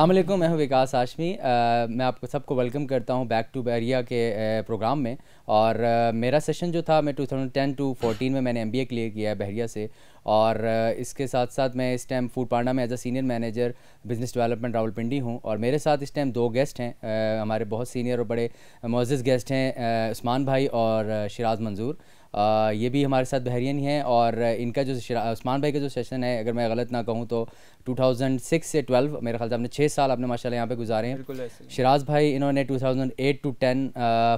अल्लाम मैं हूँ विकास आशमी। मैं आपको सबको वेलकम करता हूँ बैक टू बैरिया के प्रोग्राम में। और आ, मेरा सेशन जो था मैं 2010 टू 14 में मैंने एमबीए क्लियर किया है बहरिया से। और आ, इसके साथ साथ मैं इस टाइम फ़ूड पांडा में as a senior manager business development Rawalpindi हूँ। और मेरे साथ इस टाइम दो गेस्ट हैं आ, हमारे बहुत सीनियर और बड़े मोज़ गेस्ट हैं उस्मान भाई और शराज मंजूर आ, ये भी हमारे साथ बहरियन ही हैं और इनका जो उस्मान भाई का जो सेशन है अगर मैं गलत ना कहूँ तो 2006 से 12 मेरे ख्याल से आपने छः साल आपने माशाल्लाह यहाँ पे गुजारे हैं। शराज भाई इन्होंने 2008 टू 10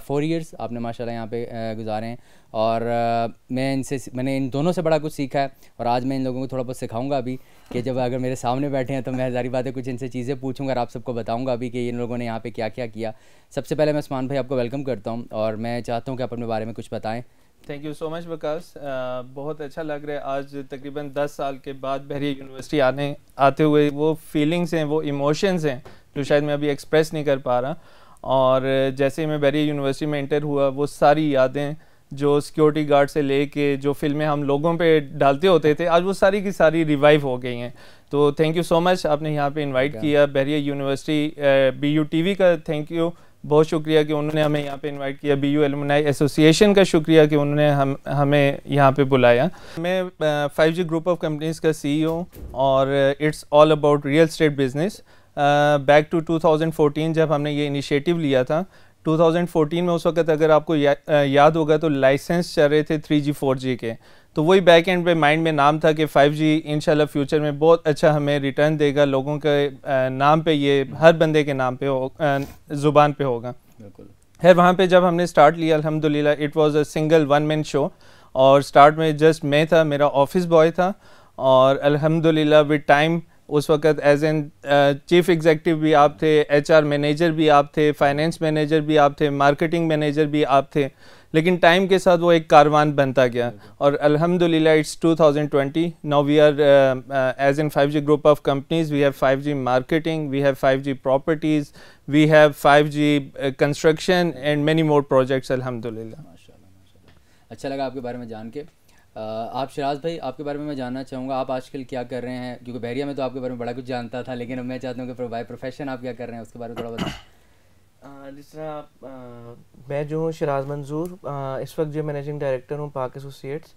फोर इयर्स आपने माशाल्लाह यहाँ पे गुजारे हैं। और uh, मैं इनसे मैंने इन दोनों से बड़ा कुछ सीखा है और आज मैं इन लोगों को थोड़ा बहुत सिखाऊँगा अभी कि जब अगर मेरे सामने बैठे हैं तो मैं हज़ारी बातें कुछ इनसे चीज़ें पूछूँगा और आप सबको बताऊँगा अभी कि इन लोगों ने यहाँ पे क्या क्या। किया सबसे पहले मैं उस्मान भाई आपको वेलकम करता हूँ और मैं चाहता हूँ कि आप अपने बारे में कुछ बताएँ। Thank you so much Vikas बहुत अच्छा लग रहा है। आज तकरीबन 10 साल के बाद बहरी यूनिवर्सिटी आने आते हुए वो फीलिंग्स हैं वो इमोशंस हैं जो शायद मैं अभी एक्सप्रेस नहीं कर पा रहा। और जैसे ही मैं बहरी यूनिवर्सिटी में इंटर हुआ वो सारी यादें जो सिक्योरिटी गार्ड से ले लेके जो फ़िल्में हम लोगों पे डालते होते थे आज वो सारी की सारी रिवाइव हो गई हैं। तो थैंक यू सो मच आपने यहाँ पे इनवाइट किया। Bahria university B U T V का थैंक यू बहुत शुक्रिया कि उन्होंने हमें यहाँ पे इनवाइट किया बी यू एलमनाई एसोसिएशन का शुक्रिया कि उन्होंने हम हमें यहाँ पे बुलाया। मैं five G group of companies का सी सीईओ और it's all about real estate business back to 2014 जब हमने ये इनिशिएटिव लिया था 2014 में उस वक्त अगर आपको या, याद होगा तो लाइसेंस चल रहे थे 3G 4G के। तो वही बैक एंड पे माइंड में नाम था कि 5G इंशाल्लाह फ्यूचर में बहुत अच्छा हमें रिटर्न देगा लोगों के नाम पे ये हर बंदे के नाम पे हो ज़ुबान पे होगा। खैर वहाँ पे जब हमने स्टार्ट लिया अल्हम्दुलिल्लाह it was a single one man show और स्टार्ट में जस्ट मैं था मेरा ऑफ़िस बॉय था और अल्हम्दुलिल्लाह विद टाइम उस वक्त एज एन चीफ एग्जेक्टिव भी आप थे एचआर मैनेजर भी आप थे फाइनेंस मैनेजर भी आप थे मार्केटिंग मैनेजर भी आप थे। लेकिन टाइम के साथ वो एक कारवान बनता गया। और अल्हम्दुलिल्लाह it's 2020 now we are as in 5G group of companies we have 5G marketing we have 5G properties we have 5G construction and many more projects अल्हम्दुलिल्लाह अच्छा लगा आपके बारे में जान के। आप शराज भाई, आपके बारे में मैं जानना चाहूँगा, आप आजकल क्या कर रहे हैं? क्योंकि बहरिया में तो आपके बारे में बड़ा कुछ जानता था, लेकिन अब मैं चाहता हूँ कि बाई प्रोफेशन आप क्या कर रहे हैं, उसके बारे में थोड़ा बताएँ। जिस तरह मैं जो हूँ शराज मंजूर इस वक्त जो मैनेजिंग डायरेक्टर हूँ पाक एसोसिएट्स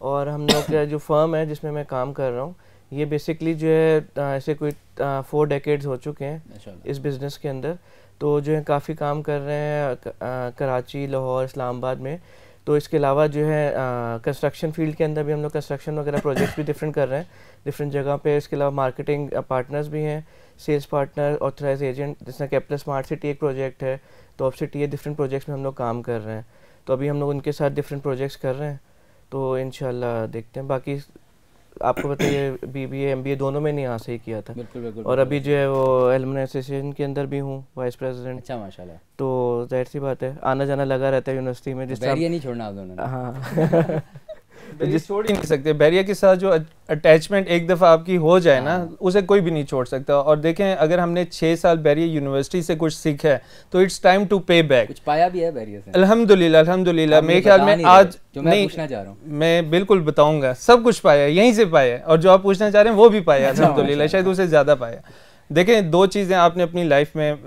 और हम लोग का जो फर्म है जिसमें मैं काम कर रहा हूँ ये बेसिकली जो है ऐसे कोई फोर डेकेड्स हो चुके हैं इस बिज़नेस के अंदर। तो जो है काफ़ी काम कर रहे हैं कराची लाहौर इस्लामाबाद में। तो इसके अलावा जो है कंस्ट्रक्शन फ़ील्ड के अंदर भी हम लोग कंस्ट्रक्शन वगैरह प्रोजेक्ट्स भी डिफरेंट कर रहे हैं। डिफरेंट जगह पे इसके अलावा मार्केटिंग पार्टनर्स भी हैं। सेल्स पार्टनर ऑथराइज एजेंट जिसमें कैपिटल स्मार्ट सिटी एक प्रोजेक्ट है टॉप सिटी है डिफरेंट प्रोजेक्ट्स में हम लोग काम कर रहे हैं। तो अभी हम लोग उनके साथ डिफरेंट प्रोजेक्ट्स कर रहे हैं तो इन देखते हैं। बाकी आपको बताइए B B M B A दोनों में नहीं यहाँ से ही किया था। बिल्कुल बिल्कुल और अभी जो है वो एलमन एसोसिएशन के अंदर भी हूँ वाइस प्रेसिडेंट अच्छा माशाल्लाह। तो ज़ाहिर सी बात है आना जाना लगा रहता है यूनिवर्सिटी में जिस तरह नहीं छोड़ना आप दोनों हाँ। जिस छोड़ ही नहीं सकते। बैरिया के साथ जो अटैचमेंट एक दफ़ा आपकी हो जाए ना हाँ। उसे कोई भी नहीं छोड़ सकता। और देखें अगर हमने छः साल बैरिया यूनिवर्सिटी से कुछ सीखा है तो it's time to pay back कुछ पाया भी है बैरिया से? अल्हम्दुलिल्लाह अल्हम्दुलिल्लाह। मेरे ख्याल में आज नहीं पूछना चाह रहा हूँ। मैं बिल्कुल बताऊँगा। सब कुछ पाया यहीं से पाया और जो आप पूछना चाह रहे हैं वो भी पाया अच्छा, अल्हम्दुलिल्लाह। अच्छा। शायद उसे ज़्यादा पाया देखें दो चीज़ें आपने अपनी लाइफ में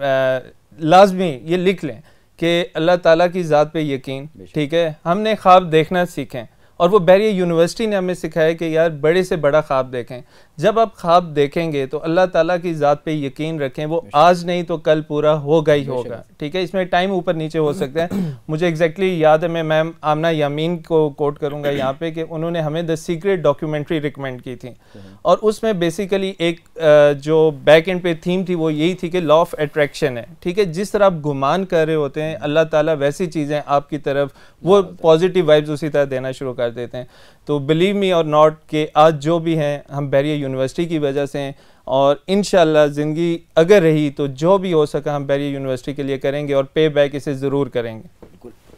लाजमी ये लिख लें कि अल्लाह ताला की ज़ात पे यकीन ठीक है? हमने ख्वाब देखना सीखें। और वो बैरिया यूनिवर्सिटी ने हमें सिखाया कि यार बड़े से बड़ा ख्वाब देखें। जब आप ख्वाब देखेंगे तो अल्लाह ताला की ज़ात पे यकीन रखें वो आज नहीं तो कल पूरा होगा ही होगा। ठीक है? इसमें टाइम ऊपर नीचे हो सकता है। मुझे एग्जैक्टली exactly याद है मैं मैम आमना यामीन को कोट करूँगा यहाँ पे कि उन्होंने हमें द सीक्रेट डॉक्यूमेंट्री रिकमेंड की थी। और उसमें बेसिकली एक जो बैक एंड पे थीम थी वो यही थी कि लॉ ऑफ़ अट्रैक्शन है। ठीक है? जिस तरह आप गुमान कर रहे होते हैं अल्लाह ताला वैसी चीज़ें आपकी तरफ़ वो पॉजिटिव वाइब्स उसी तरह देना शुरू कर देते हैं। तो बिलीव मी और नॉट कि आज जो भी हैं हम बैरिया यूनिवर्सिटी की वजह से हैं और इन ज़िंदगी अगर रही तो जो भी हो सका हम बैरिया यूनिवर्सिटी के लिए करेंगे और पे बैक इसे ज़रूर करेंगे।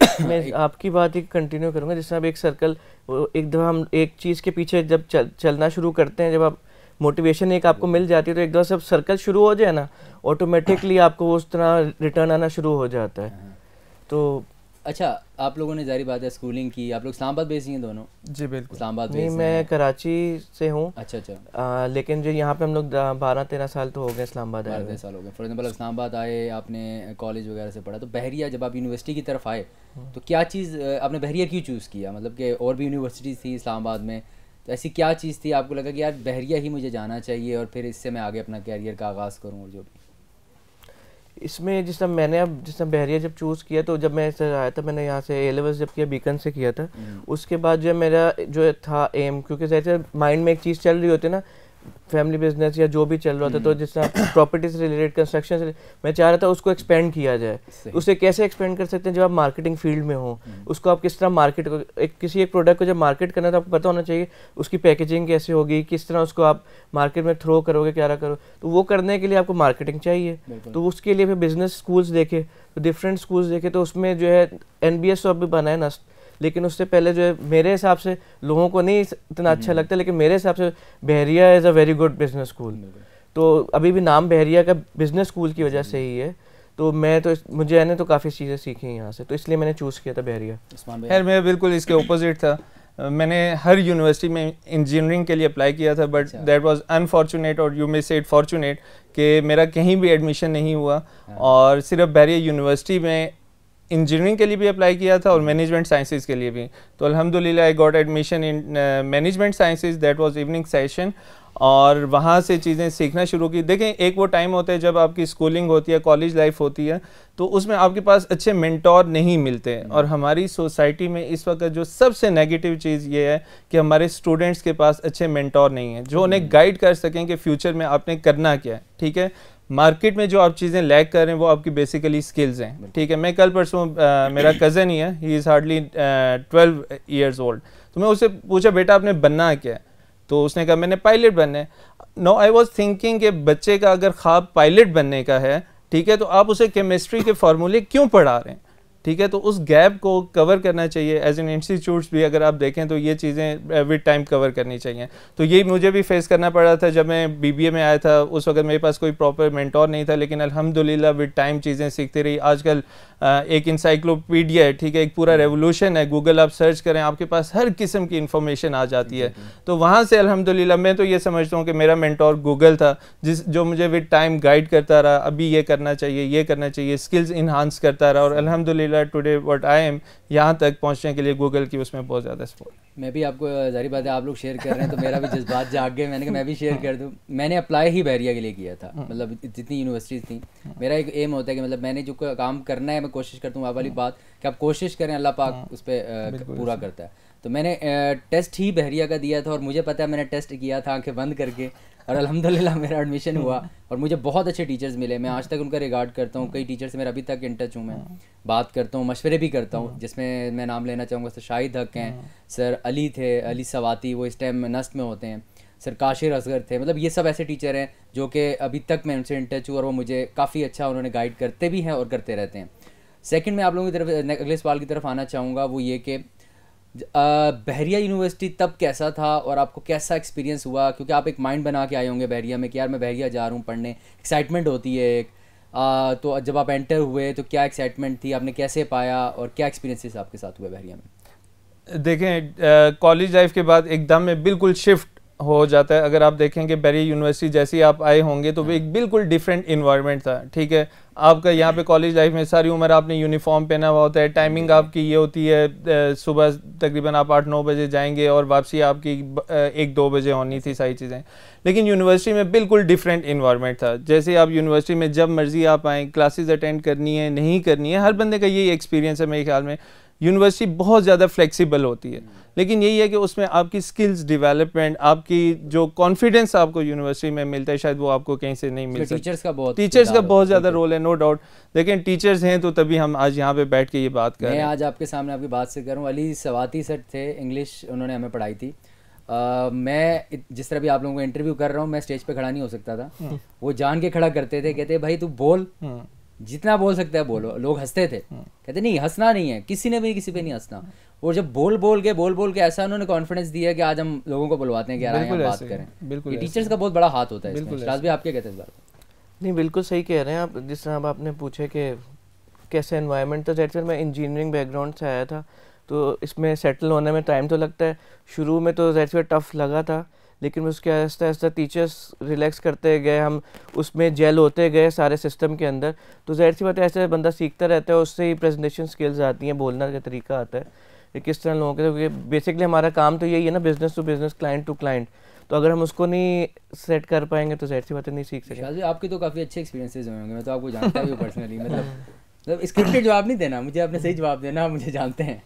मैं आपकी बात ही कंटिन्यू करूँगा जिस तरह एक सर्कल एक दफ़ा हम एक चीज़ के पीछे जब चल, चलना शुरू करते हैं जब आप मोटिवेशन एक आपको मिल जाती है तो एक दफ़ा सब सर्कल शुरू हो जाए ना ऑटोमेटिकली आपको उस तरह रिटर्न आना शुरू हो जाता है। तो अच्छा आप लोगों ने जारी बात है स्कूलिंग की आप लोग इस्लामाबाद बेस हैं दोनों? जी बिल्कुल। इस्लामाबाद नहीं मैं कराची से हूँ। अच्छा अच्छा। आ, लेकिन जो यहाँ पे हम लोग बारह तेरह साल तो हो गए इस्लामाबाद आए बारह तेरह साल हो गए। फॉर एग्ज़ाम्पल इस्लामाबाद आए आपने कॉलेज वगैरह से पढ़ा तो बहरिया जब आप यूनिवर्सिटी की तरफ़ आए तो क्या चीज़ आपने बहरिया क्यों चूज़ किया? मतलब कि और भी यूनिवर्सिटीज़ थी इस्लामाबाद में तो ऐसी क्या चीज़ थी? आपको लगा कि यार बहरिया ही मुझे जाना चाहिए और फिर इससे मैं आगे अपना कैरियर का आगाज़ करूँ और जो भी। इसमें जिस तरह मैंने अब जिस तरह बहरिया जब चूज़ किया तो जब मैं इधर आया था मैंने यहाँ से ए लेवल्स जब किया बीकन से किया था उसके बाद जो मेरा जो था एम क्योंकि जैसे माइंड में एक चीज़ चल रही होती है ना फैमिली बिज़नेस या जो भी चल रहा था तो जिस तरह प्रॉपर्टी से रिलेटेड कंस्ट्रक्शन से मैं चाह रहा था उसको एक्सपेंड किया जाए। उसे कैसे एक्सपेंड कर सकते हैं जब आप मार्केटिंग फ़ील्ड में हो? उसको आप किस तरह मार्केट को एक किसी एक प्रोडक्ट को जब मार्केट करना है तो आपको पता होना चाहिए उसकी पैकेजिंग कैसे होगी किस तरह उसको आप मार्केट में थ्रो करोगे क्या करो तो वो करने के लिए आपको मार्केटिंग चाहिए। तो उसके लिए फिर बिज़नेस स्कूल्स देखे तो डिफरेंट स्कूल्स देखे तो उसमें जो है एन बी एस अभी बना है नस्ट लेकिन उससे पहले जो है मेरे हिसाब से लोगों को नहीं इतना अच्छा लगता लेकिन मेरे हिसाब से Bahria is a very good business school तो अभी भी नाम बहरिया का बिज़नेस स्कूल की वजह से ही है। तो मैं तो मुझे मैंने तो काफ़ी चीज़ें सीखी हैं यहाँ से। तो इसलिए मैंने चूज़ किया था बहरिया। खैर मैं बिल्कुल इसके ऑपोजिट था। मैंने हर यूनिवर्सिटी में इंजीनियरिंग के लिए अप्लाई किया था बट। दैट वाज अनफॉर्चुनेट और you may say it fortunate कि मेरा कहीं भी एडमिशन नहीं हुआ। और सिर्फ़ बहरिया यूनिवर्सिटी में इंजीनियरिंग के लिए भी अप्लाई किया था और मैनेजमेंट साइंसेज के लिए भी। तो अल्हम्दुलिल्लाह I got admission in management sciences that was evening session और वहाँ से चीज़ें सीखना शुरू की। देखें एक वो टाइम होता है जब आपकी स्कूलिंग होती है कॉलेज लाइफ होती है तो उसमें आपके पास अच्छे मेंटोर नहीं मिलते। और हमारी सोसाइटी में इस वक्त जो सबसे नेगेटिव चीज़ ये है कि हमारे स्टूडेंट्स के पास अच्छे मेंटोर नहीं हैं जो उन्हें गाइड कर सकें कि फ्यूचर में आपने करना क्या है। ठीक है? मार्केट में जो आप चीज़ें लैक कर रहे हैं, वो आपकी बेसिकली स्किल्स हैं। ठीक है, मैं कल परसों मेरा कज़न ही है he is hardly twelve years old तो मैं उससे पूछा, बेटा, आपने बनना क्या है? तो उसने कहा, मैंने पायलट बनना है। नो आई वॉज़ थिंकिंग कि बच्चे का अगर ख्वाब पायलट बनने का है, ठीक है तो आप उसे केमिस्ट्री के फार्मूले क्यों पढ़ा रहे हैं? ठीक है तो उस गैप को कवर करना चाहिए। एज एन इंस्टीट्यूट्स भी अगर आप देखें तो ये चीज़ें विद टाइम कवर करनी चाहिए। तो यही मुझे भी फेस करना पड़ा था जब मैं बीबीए में आया था। उस वक्त मेरे पास कोई प्रॉपर मेंटोर नहीं था लेकिन अल्हम्दुलिल्लाह विद टाइम चीज़ें सीखती रही। आजकल एक इंसाइक्लोपीडिया है ठीक है एक पूरा रेवोल्यूशन है। गूगल आप सर्च करें आपके पास हर किस्म की इंफॉर्मेशन आ जाती है। तो वहाँ से अल्हम्दुलिल्लाह मैं तो ये समझता हूँ कि मेरा मेंटोर गूगल था जिस जो मुझे विद टाइम गाइड करता रहा। अभी ये करना चाहिए ये करना चाहिए स्किल्स इन्हांस करता रहा और अल्हम्दुलिल्लाह टुडे व्हाट आई एम यहाँ तक पहुँचने के लिए गूगल की उसमें बहुत ज़्यादा सपोर्ट मैं भी आपको जारी बात है आप लोग शेयर कर रहे हैं तो मेरा भी जज्बात जाग गए मैंने कहा मैं भी शेयर कर दूँ। मैंने अप्लाई ही बैरिया के लिए किया था। मतलब जितनी यूनिवर्सिटीज़ थी। मेरा एक एम होता है कि मतलब मैंने जो काम करना है मैं कोशिश करता हूँ आप वाली बात कि आप कोशिश करें अल्लाह पाक उस पर पूरा करता है। तो मैंने टेस्ट ही बहरिया का दिया था और मुझे पता है मैंने टेस्ट किया था आँखें बंद करके। और अल्हम्दुलिल्लाह मेरा एडमिशन हुआ। और मुझे बहुत अच्छे टीचर्स मिले। मैं आज तक उनका रिगार्ड करता हूँ। कई टीचर से मेरा अभी तक इन टच हूँ। मैं बात करता हूँ मशवरे भी करता हूँ जिसमें मैं नाम लेना चाहूँगा सर शाहिद हक हैं सर अली थे अली सवाती वो इस टाइम नस्ट में होते हैं। सर काशिर असगर थे मतलब ये सब ऐसे टीचर हैं जो कि अभी तक मैं उनसे इन टच हूँ और वो मुझे काफ़ी अच्छा उन्होंने गाइड करते भी हैं और करते रहते हैं। सेकंड मैं आप लोगों की तरफ़ अगले सवाल की तरफ़ आना चाहूँगा वो ये कि बहरिया यूनिवर्सिटी तब कैसा था और आपको कैसा एक्सपीरियंस हुआ? क्योंकि आप एक माइंड बना के आए होंगे बहरिया में कि यार मैं बहरिया जा रहा हूँ पढ़ने। एक्साइटमेंट होती है एक। आ, तो जब आप एंटर हुए तो क्या एक्साइटमेंट थी? आपने कैसे पाया और क्या एक्सपीरियंसेस आपके साथ हुए बहरिया में? देखें कॉलेज लाइफ के बाद एकदम में बिल्कुल शिफ्ट हो जाता है। अगर आप देखेंगे बेरी यूनिवर्सिटी जैसे आप आए होंगे तो एक बिल्कुल डिफरेंट इन्वायरमेंट था, ठीक है? आपका यहाँ पे कॉलेज लाइफ में सारी उम्र आपने यूनिफॉर्म पहना हुआ होता है टाइमिंग आपकी ये होती है सुबह तकरीबन आप आठ नौ बजे जाएँगे और वापसी आपकी एक दो बजे होनी थी सारी चीज़ें। लेकिन यूनिवर्सिटी में बिल्कुल डिफरेंट इन्वायरमेंट था। जैसे आप यूनिवर्सिटी में जब मर्ज़ी आप आएँ क्लासेज अटेंड करनी है, नहीं करनी है, हर बंदे का यही एक्सपीरियंस है मेरे ख्याल में। यूनिवर्सिटी बहुत ज़्यादा फ्लेक्सिबल होती है। लेकिन यही है कि उसमें आपकी स्किल्स डेवलपमेंट आपकी जो कॉन्फिडेंस आपको यूनिवर्सिटी में मिलता है शायद वो आपको कहीं से नहीं मिल सकता। टीचर्स का बहुत टीचर्स का बहुत ज़्यादा रोल है नो डाउट लेकिन टीचर्स हैं तो तभी हम आज यहाँ पे बैठ के ये बात कर मैं आज आपके सामने आपकी बात से करूँ। अली सवाती सर थे इंग्लिश उन्होंने हमें पढ़ाई थी। अ, मैं जिस तरह भी आप लोगों को इंटरव्यू कर रहा हूँ मैं स्टेज पे खड़ा नहीं हो सकता था। वो जान के खड़ा करते थे कहते भाई तू बोल। हम्म, जितना बोल सकता है बोलो। लोग हँसते थे। कहते नहीं हंसना नहीं है। किसी ने भी किसी पे नहीं हंसना। और जब बोल बोल के बोल बोल के ऐसा उन्होंने कॉन्फिडेंस दिया कि आज हम लोगों को बुलवाते हैं कि यार हम बिल्कुल बात करें। बिल्कुल टीचर्स का बहुत बड़ा हाथ होता है इसमें। बिल्कुल शिराज आप क्या कहते हैं इस बारे में नहीं बिल्कुल सही कह रहे हैं आप। जिस तरह अब आपने पूछे कि कैसे इन्वायरमेंट था जैसे मैं इंजीनियरिंग बैकग्राउंड से आया था तो इसमें सेटल होने में टाइम तो लगता है। शुरू में तो जैसे टफ़ लगा था लेकिन उसके आहिस्ता आहिस्ता टीचर्स रिलैक्स करते गए हम उसमें जेल होते गए सारे सिस्टम के अंदर। तो ज़ाहिर सी बात है ऐसे बंदा सीखता रहता है उससे ही प्रेजेंटेशन स्किल्स आती हैं बोलना का तरीका आता है। कि किस तरह लोगों के क्योंकि बेसिकली हमारा काम तो यही है ना business to business client to client तो अगर हम उसको नहीं सेट कर पाएँगे तो ज़ाहिर सी बात नहीं सीख सकेंगे। आपकी तो काफ़ी अच्छे एक्सपीरियंसेस होंगे मैं तो आपको जानता हूँ पर्सनली मतलब मतलब स्क्रिप्टेड जवाब नहीं देना मुझे अपने सही जवाब देना मुझे जानते हैं।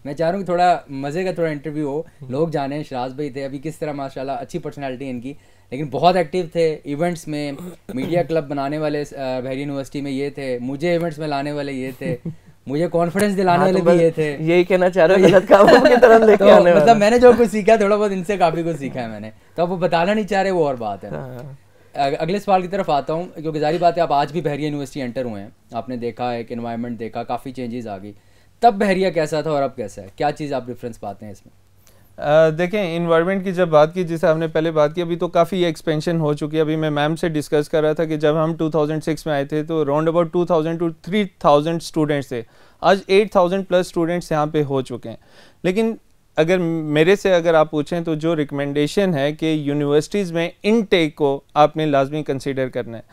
मैं चाह रहा हूँ थोड़ा मज़े का थोड़ा इंटरव्यू हो लोग जाने शराज भाई थे अभी किस तरह माशाल्लाह अच्छी पर्सनालिटी इनकी। लेकिन बहुत एक्टिव थे इवेंट्स में मीडिया क्लब बनाने वाले बहरी यूनिवर्सिटी में ये थे मुझे इवेंट्स में लाने वाले ये थे। मुझे कॉन्फिडेंस दिलाने हाँ, वाले तो भी ये थे। यही कहना चाह रहे हो गलत कामों की तरफ़ लेके तो, आने मतलब मैंने जो कुछ सीखा थोड़ा बहुत इनसे काफ़ी कुछ सीखा है मैंने। तो आप वो बताना नहीं चाह रहे वो और बात है। हाँ। अगले सवाल की तरफ़ आता हूँ क्योंकि जारी बात है आप आज भी बहरिया यूनिवर्सिटी एंटर हुए हैं। आपने देखा एक इन्वायरमेंट देखा काफ़ी चेंजेस आ गई। तब बहरिया कैसा था और अब कैसा है? क्या चीज़ आप डिफरेंस पाते हैं इसमें? देखें इन्वायरमेंट की जब बात की, जिसे हमने पहले बात की, अभी तो काफ़ी एक्सपेंशन हो चुकी है। अभी मैं मैम से डिस्कस कर रहा था कि जब हम 2006 में आए थे तो राउंड अबाउट 2000 टू 3000 स्टूडेंट्स थे। आज 8000 प्लस स्टूडेंट्स यहाँ पे हो चुके हैं। लेकिन अगर मेरे से अगर आप पूछें तो जो रिकमेंडेशन है कि यूनिवर्सिटीज़ में इनटेक को आपने लाजमी कंसिडर करना है।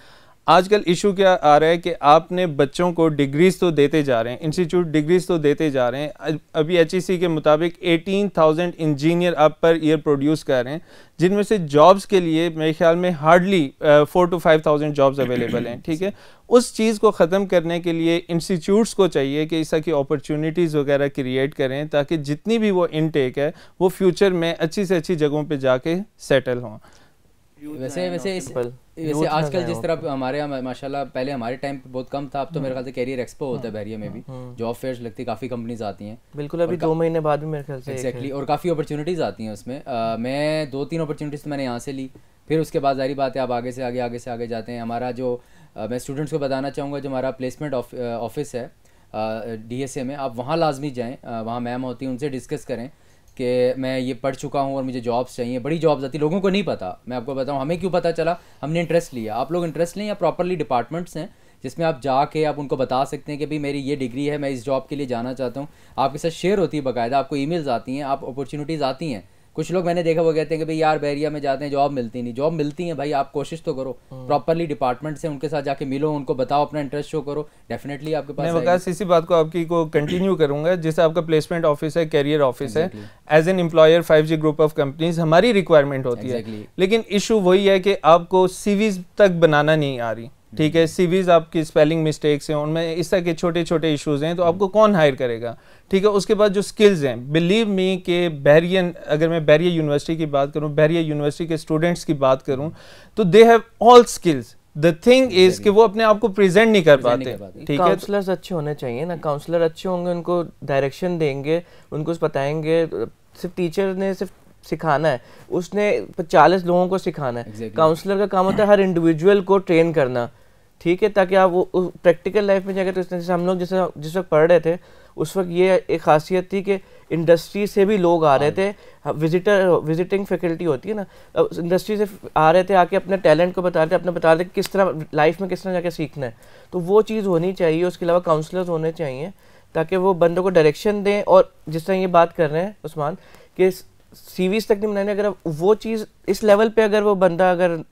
आजकल इशू क्या आ रहा है कि आपने बच्चों को डिग्रीज तो देते जा रहे हैं इंस्टीट्यूट डिग्रीज तो देते जा रहे हैं। अभी एच e के मुताबिक 18,000 इंजीनियर आप पर ईयर प्रोड्यूस कर रहे हैं जिनमें से जॉब्स के लिए मेरे ख्याल में hardly four to five thousand jobs available हैं ठीक है? उस चीज़ को ख़त्म करने के लिए इंस्टीट्यूट्स को चाहिए कि इस तरह की अपॉर्चुनिटीज़ वगैरह क्रिएट करें ताकि जितनी भी वो इनटेक है वो फ्यूचर में अच्छी से अच्छी जगहों पर जाके सेटल हों। वैसे वैसे इस वैसे आजकल जिस तरह हमारे यहाँ माशाल्लाह पहले हमारे टाइम पे बहुत कम था अब तो मेरे ख्याल से कैरियर एक्सपो होता है बैरिया में भी। जॉब फेयर लगती है काफ़ी कंपनीज़ आती हैं। बिल्कुल अभी दो महीने बाद भी मेरे ख्याल से एक्जैक्टली और काफ़ी अपॉर्चुनिटीज़ आती हैं उसमें। मैं दो तीन अपॉर्चुनिटीज़ तो मैंने यहाँ से ली। फिर उसके बाद जारी बात है आप आगे से आगे आगे से आगे जाते हैं। हमारा जो मैं स्टूडेंट्स को बताना चाहूँगा जो हमारा प्लेसमेंट ऑफ़िस है डी एस ए में आप वहाँ लाजमी जाएँ वहाँ मैम होती हैं उनसे डिस्कस करें। कि मैं ये पढ़ चुका हूँ और मुझे जॉब्स चाहिए। बड़ी जॉब्स आती, लोगों को नहीं पता। मैं आपको बताऊँ, हमें क्यों पता चला? हमने इंटरेस्ट लिया। आप लोग इंटरेस्ट लें या प्रॉपरली डिपार्टमेंट्स हैं, जिसमें आप जाके आप उनको बता सकते हैं कि भाई मेरी ये डिग्री है, मैं इस जॉब के लिए जाना चाहता हूँ। आपके साथ शेयर होती है बाकायदा, आपको ईमेल्स आती हैं, आप अपॉर्चुनिटीज़ आती हैं। कुछ लोग मैंने देखा वो कहते हैं कि भाई यार बैरिया में जाते हैं जॉब मिलती नहीं। जॉब मिलती है भाई आप कोशिश तो करो। प्रॉपरली हाँ। डिपार्टमेंट से उनके साथ जाके मिलो उनको बताओ अपना इंटरेस्ट शो करो। डेफिनेटली आपके पास मैं वकास इसी बात को आपकी को कंटिन्यू करूँगा जैसे आपका प्लेसमेंट ऑफ़िस है कैरियर ऑफ़िस है। As an employer five G group of companies हमारी रिक्वायरमेंट होती है। लेकिन इशू वही है कि आपको सीवीज तक बनाना नहीं आ रही। ठीक है सीवीज आपकी स्पेलिंग मिस्टेक्स हैं उनमें इस तरह के छोटे छोटे इश्यूज़ हैं तो आपको कौन हायर करेगा? ठीक है उसके बाद जो स्किल्स हैं बिलीव मी के बैरियन अगर मैं बैरिया यूनिवर्सिटी की बात करूँ बैरिया यूनिवर्सिटी के स्टूडेंट्स की बात करूँ तो they have all skills the thing is कि वो अपने आप को प्रेजेंट नहीं कर पाते। ठीक है? काउंसलर्स अच्छे होने चाहिए ना। काउंसलर अच्छे होंगे उनको डायरेक्शन देंगे उनको बताएँगे सिर्फ़ टीचर ने सिर्फ़ सिखाना है। उसने चालीस लोगों को सिखाना है। Exactly. काउंसलर का काम होता है हर इंडिविजुअल को ट्रेन करना। ठीक है ताकि आप वो प्रैक्टिकल लाइफ में जाकर तो इस तरह से हम लोग जैसे जिस वक्त पढ़ रहे थे उस वक्त ये एक खासियत थी कि इंडस्ट्री से भी लोग आ रहे थे। विजिटर विजिटिंग फैकल्टी होती है ना। अब इंडस्ट्री से आ रहे थे आके अपने टैलेंट को बता रहे थे अपने बता रहे थे किस तरह लाइफ में किस तरह जाके सीखना है। तो वो चीज़ होनी चाहिए उसके अलावा काउंसलर्स होने चाहिए ताकि वो बंदों को डायरेक्शन दें और जिस तरह ये बात कर रहे हैं उस्मान कि सीवीज तक नहीं बनाने अगर वो चीज़ इस लेवल पे अगर वो बंदा अगर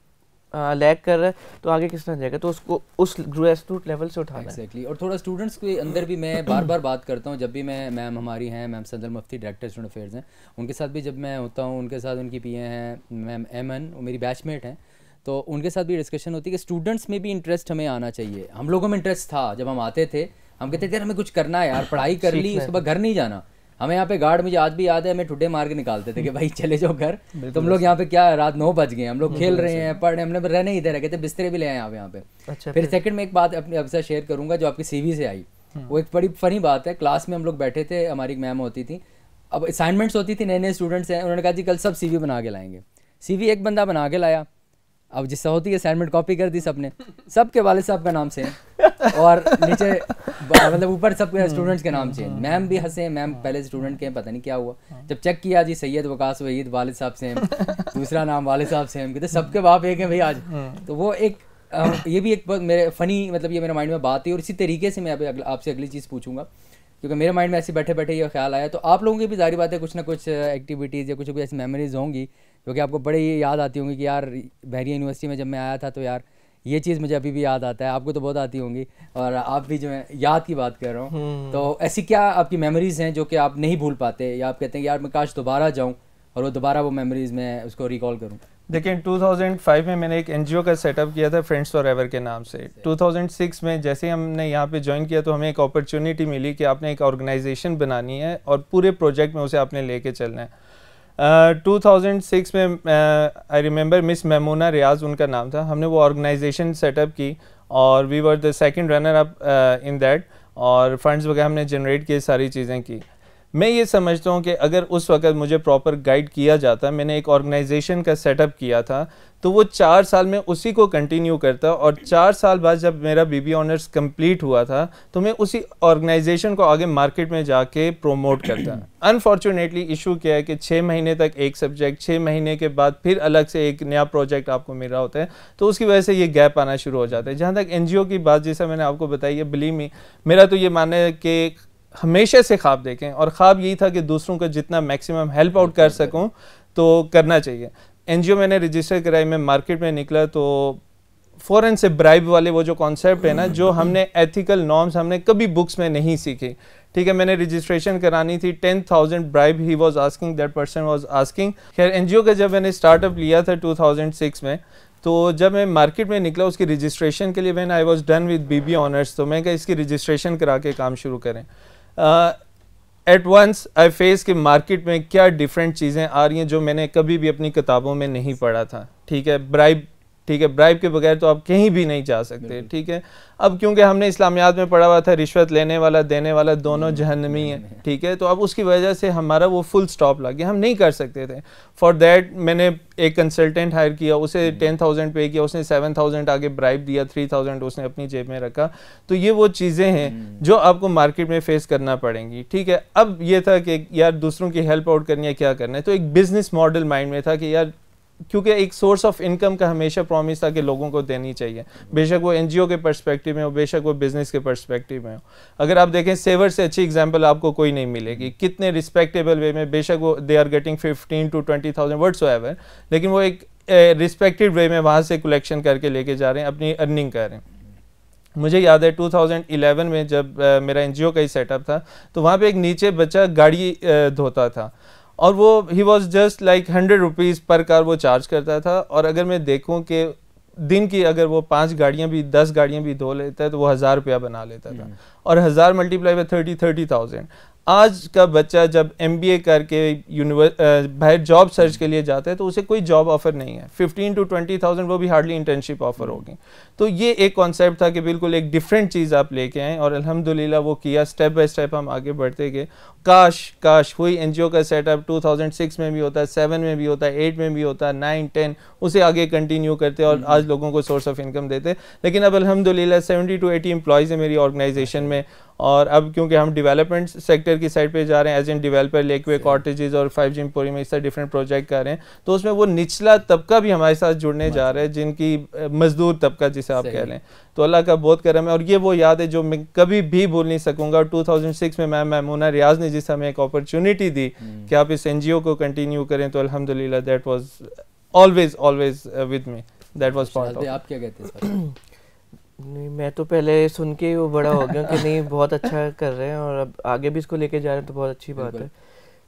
लैग कर रहा है तो आगे किस तरह जाएगा? तो उसको उस ग्रेसरूट लेवल से उठाना exactly. और थोड़ा स्टूडेंट्स के अंदर भी मैं बार बार बात करता हूँ। जब भी मैं मैम हमारी हैं मैम सदर मुफ्ती डायरेक्टर स्टूडेंट अफेयर्स हैं उनके साथ भी जब मैं होता हूँ उनके साथ उनकी पी हैं मैम एमन वो मेरी बैचमेट हैं तो उनके साथ भी डिस्कशन होती है कि स्टूडेंट्स में भी इंटरेस्ट हमें आना चाहिए। हम लोगों में इंटरेस्ट था जब हम आते थे। हम कहते थे यार हमें कुछ करना है यार पढ़ाई कर ली उसके बाद घर नहीं जाना। हमें यहाँ पे गार्ड मुझे आज भी याद है हमें ठुड्डे मार के निकालते थे कि भाई चले जाओ घर। तुम लोग यहाँ पे क्या रात नौ बज गए हम लोग खेल रहे हैं पढ़ रहे हैं हमने रहने ही दे रहे कहते बिस्तरे भी ले आए यहाँ पे यहाँ पे। अच्छा फिर सेकंड में एक बात अपने अक्सर शेयर करूँगा जो आपकी सीवी से आई। हम्म। वो एक बड़ी फनी बात है क्लास में हम लोग बैठे थे हमारी मैम होती थी। अब असाइनमेंट्स होती थी नए नए स्टूडेंट्स हैं उन्होंने कहा जी कल सब सीवी बना के लाएँगे। सीवी एक बंदा बना के लाया। अब जिससे होती है असाइनमेंट कॉपी कर दी सबने। सबके वाले साहब का नाम सेम और नीचे मतलब ऊपर सब स्टूडेंट्स के नाम सेम मैम भी हंसे मैम पहले स्टूडेंट के हैं, पता नहीं क्या हुआ। जब चेक किया जी, सैयद, वकास, वहीद, वालिद साहब सेम दूसरा नाम वालिद साहब सेम कहते सबके बाप एक है भाई आज। तो वो एक ये भी एक मेरे फनी मतलब ये मेरे माइंड में बात है और इसी तरीके से मैं अभी आपसे अगली चीज़ पूछूँगा। क्योंकि मेरे माइंड में ऐसे बैठे बैठे ये ख्याल आया। तो आप लोगों की भी जारी बात है कुछ ना कुछ एक्टिविटीज़ या कुछ भी ऐसी मेमोरीज होंगी। जो कि आपको बड़े ही याद आती होंगी कि यार बहरिया यूनिवर्सिटी में जब मैं आया था तो यार ये चीज़ मुझे अभी भी याद आता है। आपको तो बहुत आती होंगी और आप भी जो है याद की बात कर रहा हूँ। हम्म। तो ऐसी क्या आपकी मेमोरीज़ हैं जो कि आप नहीं भूल पाते? या आप कहते हैं यार मैं काश दोबारा जाऊँ और वो दोबारा वो मेमोरीज़ में उसको रिकॉल करूँ? देखिए 2005 में मैंने एक एनजीओ का सेटअप किया था फ्रेंड्स फॉर एवर के नाम से। 2006 में जैसे ही हमने यहाँ पे ज्वाइन किया तो हमें एक अपॉर्चुनिटी मिली कि आपने एक ऑर्गेनाइजेशन बनानी है और पूरे प्रोजेक्ट में उसे आपने लेके चलना है। Uh, 2006 में आई रिमेंबर मिस मेमोना रियाज उनका नाम था हमने वो ऑर्गेनाइजेशन सेटअप की और we were the second runner up in that और फंड्स वगैरह हमने जनरेट किए सारी चीज़ें की। मैं ये समझता हूँ कि अगर उस वक्त मुझे प्रॉपर गाइड किया जाता, मैंने एक ऑर्गेनाइजेशन का सेटअप किया था तो वो चार साल में उसी को कंटिन्यू करता और चार साल बाद जब मेरा बीबी ऑनर्स कंप्लीट हुआ था तो मैं उसी ऑर्गेनाइजेशन को आगे मार्केट में जाके प्रोमोट करता। अनफॉर्चुनेटली इशू क्या है कि छः महीने तक एक सब्जेक्ट छः महीने के बाद फिर अलग से एक नया प्रोजेक्ट आपको मिल रहा होता है तो उसकी वजह से ये गैप आना शुरू हो जाता है। जहाँ तक एनजीओ की बात, जैसा मैंने आपको बताई है बिलीव मी मेरा तो ये मानना है कि हमेशा से ख्वाब देखें और ख्वाब यही था कि दूसरों का जितना मैक्सिमम हेल्प आउट कर सकूँ तो करना चाहिए। एनजीओ मैंने रजिस्टर कराई मैं मार्केट में निकला तो फ़ौरन से ब्राइब वाले वो जो कॉन्सेप्ट है ना जो हमने एथिकल नॉर्म्स हमने कभी बुक्स में नहीं सीखी। ठीक है मैंने रजिस्ट्रेशन करानी थी ten thousand bribe he was asking that person was asking खैर एनजीओ का जब मैंने स्टार्टअप लिया था 2006 में तो जब मैं मार्केट में निकला उसकी रजिस्ट्रेशन के लिए मैंने I was done with B B honours तो मैं क्या इसकी रजिस्ट्रेशन करा के काम शुरू करें। एट वंस आई फेस कि मार्केट में क्या डिफरेंट चीज़ें आ रही हैं जो मैंने कभी भी अपनी किताबों में नहीं पढ़ा था। ठीक है? ब्राइब ठीक है ब्राइब के बगैर तो आप कहीं भी नहीं जा सकते ठीक है। अब क्योंकि हमने इस्लामियात में पढ़ा हुआ था रिश्वत लेने वाला देने वाला दोनों जहनमी है ठीक है। तो अब उसकी वजह से हमारा वो फुल स्टॉप लग गया। हम नहीं कर सकते थे। फॉर देट मैंने एक कंसल्टेंट हायर किया उसे टेन थाउज़ेंड पे किया उसने सेवन थाउज़ेंड आगे ब्राइब दिया थ्री थाउज़ेंड उसने अपनी जेब में रखा। तो ये वो चीज़ें हैं हम्म। जो आपको मार्केट में फेस करना पड़ेंगी ठीक है। अब ये था कि यार दूसरों की हेल्प आउट करनी है क्या करना है? तो एक बिज़नेस मॉडल माइंड में था कि यार क्योंकि एक सोर्स ऑफ़ इनकम का हमेशा प्रॉमिस था कि लोगों को देनी चाहिए। बेशक वो एनजीओ के पर्सपेक्टिव में हो बेशक वो बिज़नेस के पर्सपेक्टिव में हो। अगर आप देखें सेवर से अच्छी एग्जांपल आपको कोई नहीं मिलेगी। कितने रिस्पेक्टेबल वे में बेशक वो they are getting fifteen to twenty thousand words ever लेकिन वो एक रिस्पेक्टेड वे में वहाँ से कलेक्शन करके लेके जा रहे हैं अपनी अर्निंग कर रहे हैं। मुझे याद है 2011 में जब आ, मेरा एनजीओ का ही सेटअप था तो वहाँ पे एक नीचे बच्चा गाड़ी धोता था। और वो he was just like hundred rupees पर कार वो चार्ज करता था। और अगर मैं देखूँ कि दिन की अगर वो पाँच गाड़ियाँ भी दस गाड़ियाँ भी धो लेता है तो वो हज़ार रुपया बना लेता था। हम्म। और हज़ार multiply by thirty thirty thousand आज का बच्चा जब एम बी ए करके बाहर जॉब सर्च के लिए जाता है तो उसे कोई जॉब ऑफ़र नहीं है। फिफ्टीन टू ट्वेंटी थाउज़ेंड वो भी हार्डली इंटर्नशिप ऑफ़र होगी। तो ये एक कॉन्सेप्ट था कि बिल्कुल एक डिफरेंट चीज़ आप लेके आए और अल्हम्दुलिल्लाह वो किया। स्टेप बाई स्टेप हम आगे बढ़ते गए। काश काश हुई एन जी ओ का सेटअप 2006 में भी होता है सेवन में भी होता है एट में भी होता है नाइन टेन उसे आगे कंटिन्यू करते और। आज लोगों को सोर्स ऑफ़ इनकम देते। लेकिन अब अलहमदिल्ला सेवेंटी टू एटी एम्प्लॉयज़ है मेरी ऑर्गेनाइजेशन में। और अब क्योंकि हम डेवलपमेंट सेक्टर की साइड पे जा रहे हैं as an developer lakeway cottages और फाइव जी एम्पोरी में इस तरह डिफरेंट प्रोजेक्ट कर रहे हैं। तो उसमें वो निचला तबका भी हमारे साथ जुड़ने जा रहा है जिनकी मजदूर तबका जिसे आप कह लें तो अल्लाह का बहुत करम है और ये वो याद है जो मैं कभी भी भूल नहीं सकूँगा। टू थाउज़ेंड में मैम मैमूना रियाज ने जिस हमें एक अपॉर्चुनिटी दी हम्म। कि आप इस एनजीओ को कंटिन्यू करें तो अलहमदिल्ला that was always always with me that was part आप क्या कहते हैं नहीं मैं तो पहले सुन के वो बड़ा हो गया कि नहीं बहुत अच्छा कर रहे हैं और अब आगे भी इसको लेके जा रहे हैं तो बहुत अच्छी बात है।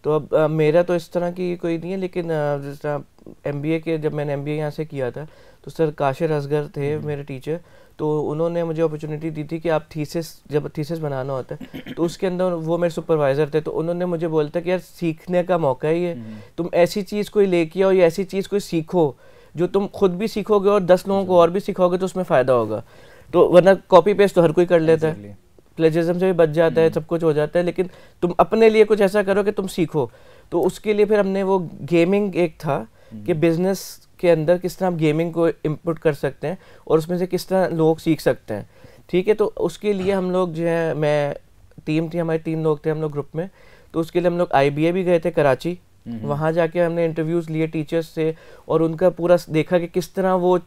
तो अब आ, मेरा तो इस तरह की कोई नहीं है लेकिन जिस तरह एम के जब मैंने एम बी यहाँ से किया था तो सर काशिर असगर थे हम्म। मेरे टीचर तो उन्होंने मुझे अपॉर्चुनिटी दी थी कि आप थीसिस जब थीसिस बनाना होता है तो उसके अंदर वो मेरे सुपरवाइज़र थे तो उन्होंने मुझे बोलता कि यार सीखने का मौका ही है हम्म। तुम ऐसी चीज़ कोई लेके आओ या ऐसी चीज़ कोई सीखो जो तुम खुद भी सीखोगे और दस लोगों को और भी सिखाओगे तो उसमें फ़ायदा होगा। तो वरना कॉपी पेस्ट तो हर कोई कर लेता है प्लेजरिज्म से भी बच जाता है हम्म। सब कुछ हो जाता है लेकिन तुम अपने लिए कुछ ऐसा करो कि तुम सीखो तो उसके लिए फिर हमने वो गेमिंग एक था हम्म। कि बिज़नेस के अंदर किस तरह हम गेमिंग को इम्पुट कर सकते हैं और उसमें से किस तरह लोग सीख सकते हैं ठीक है तो उसके लिए हम लोग जो है मैं टीम थी हमारे तीन लोग थे हम लोग ग्रुप में तो उसके लिए हम लोग आईबीए भी गए थे कराची हम्म। वहाँ जाके हमने इंटरव्यूज़ लिए टीचर्स से और उनका पूरा देखा कि किस तरह वो